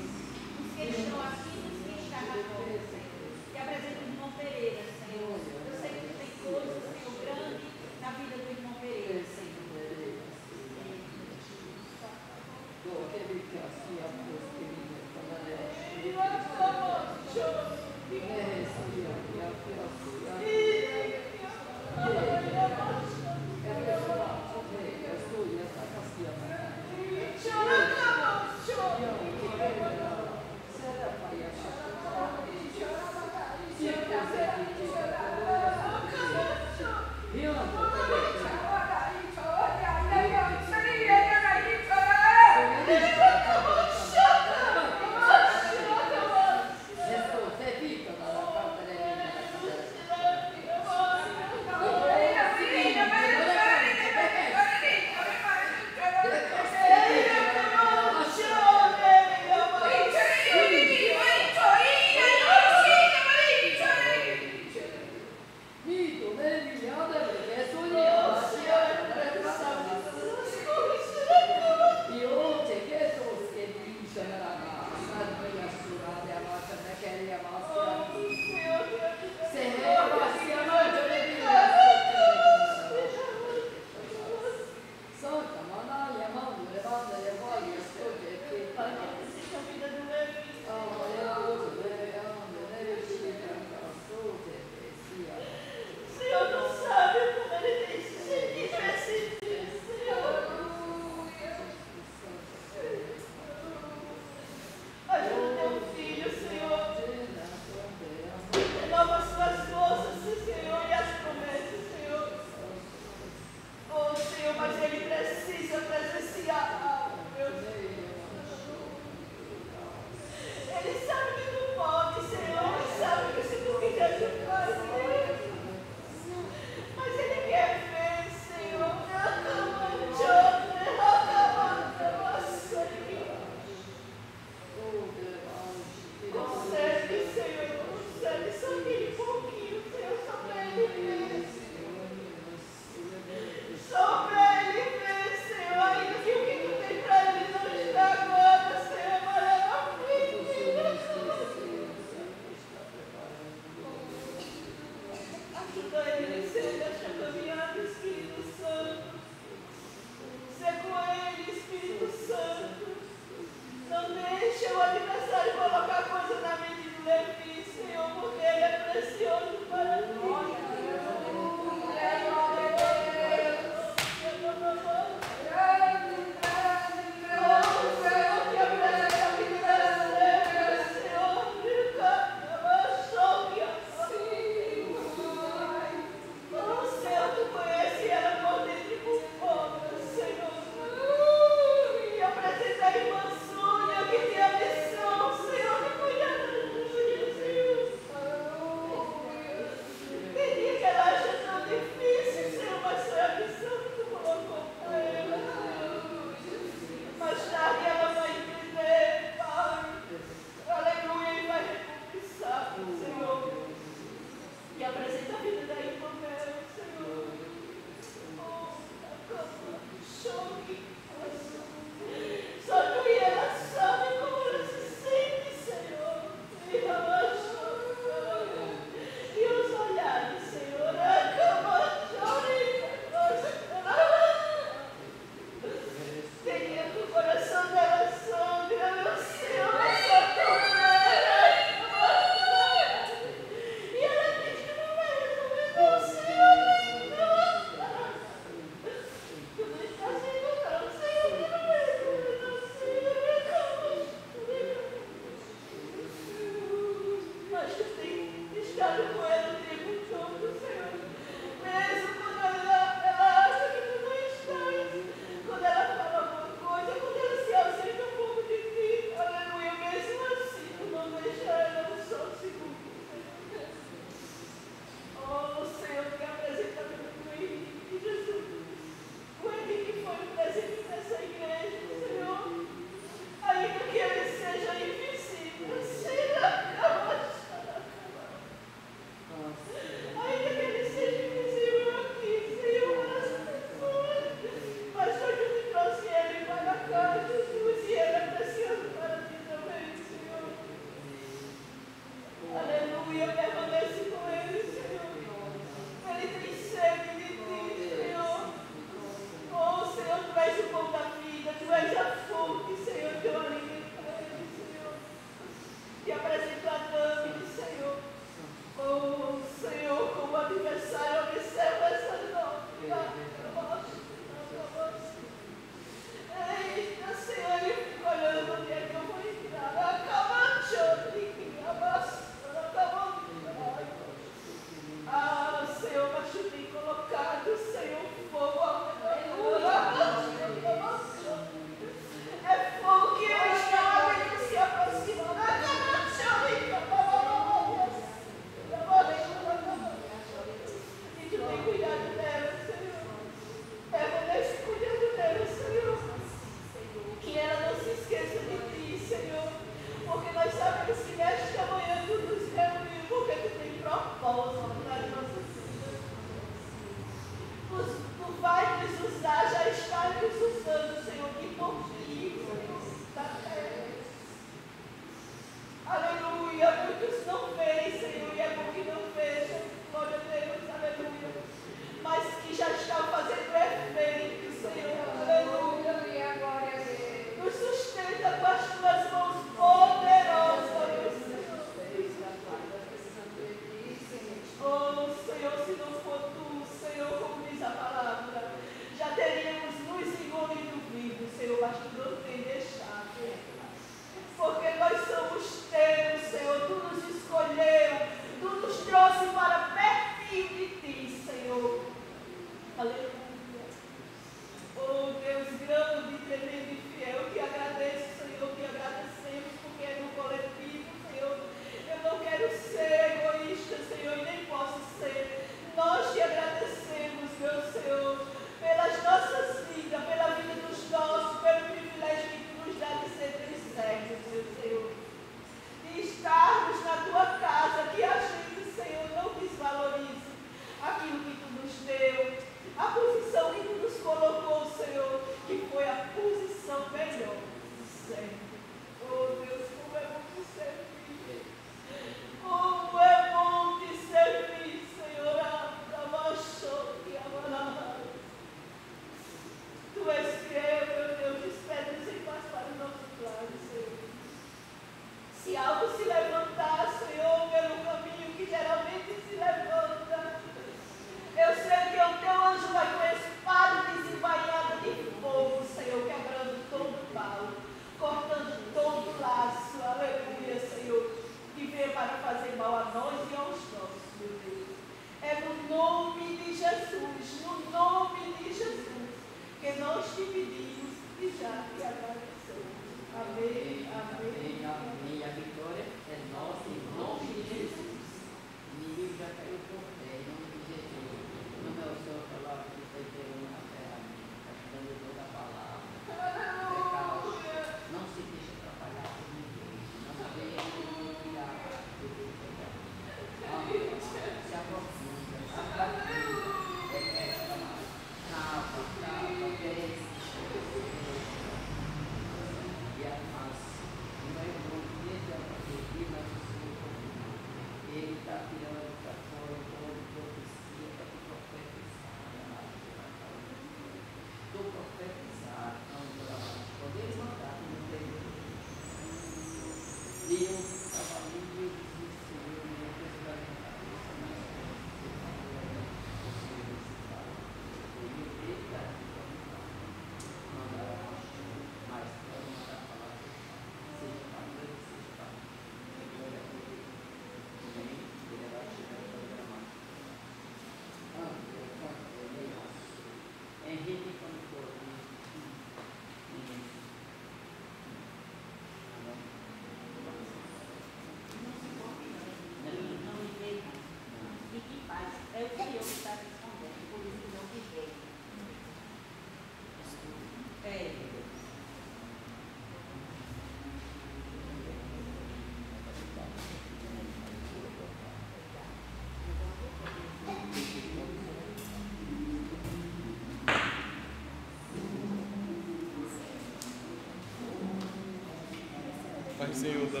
Senhor da.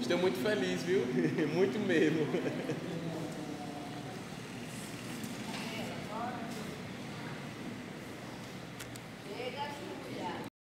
Estou muito feliz, viu? muito mesmo.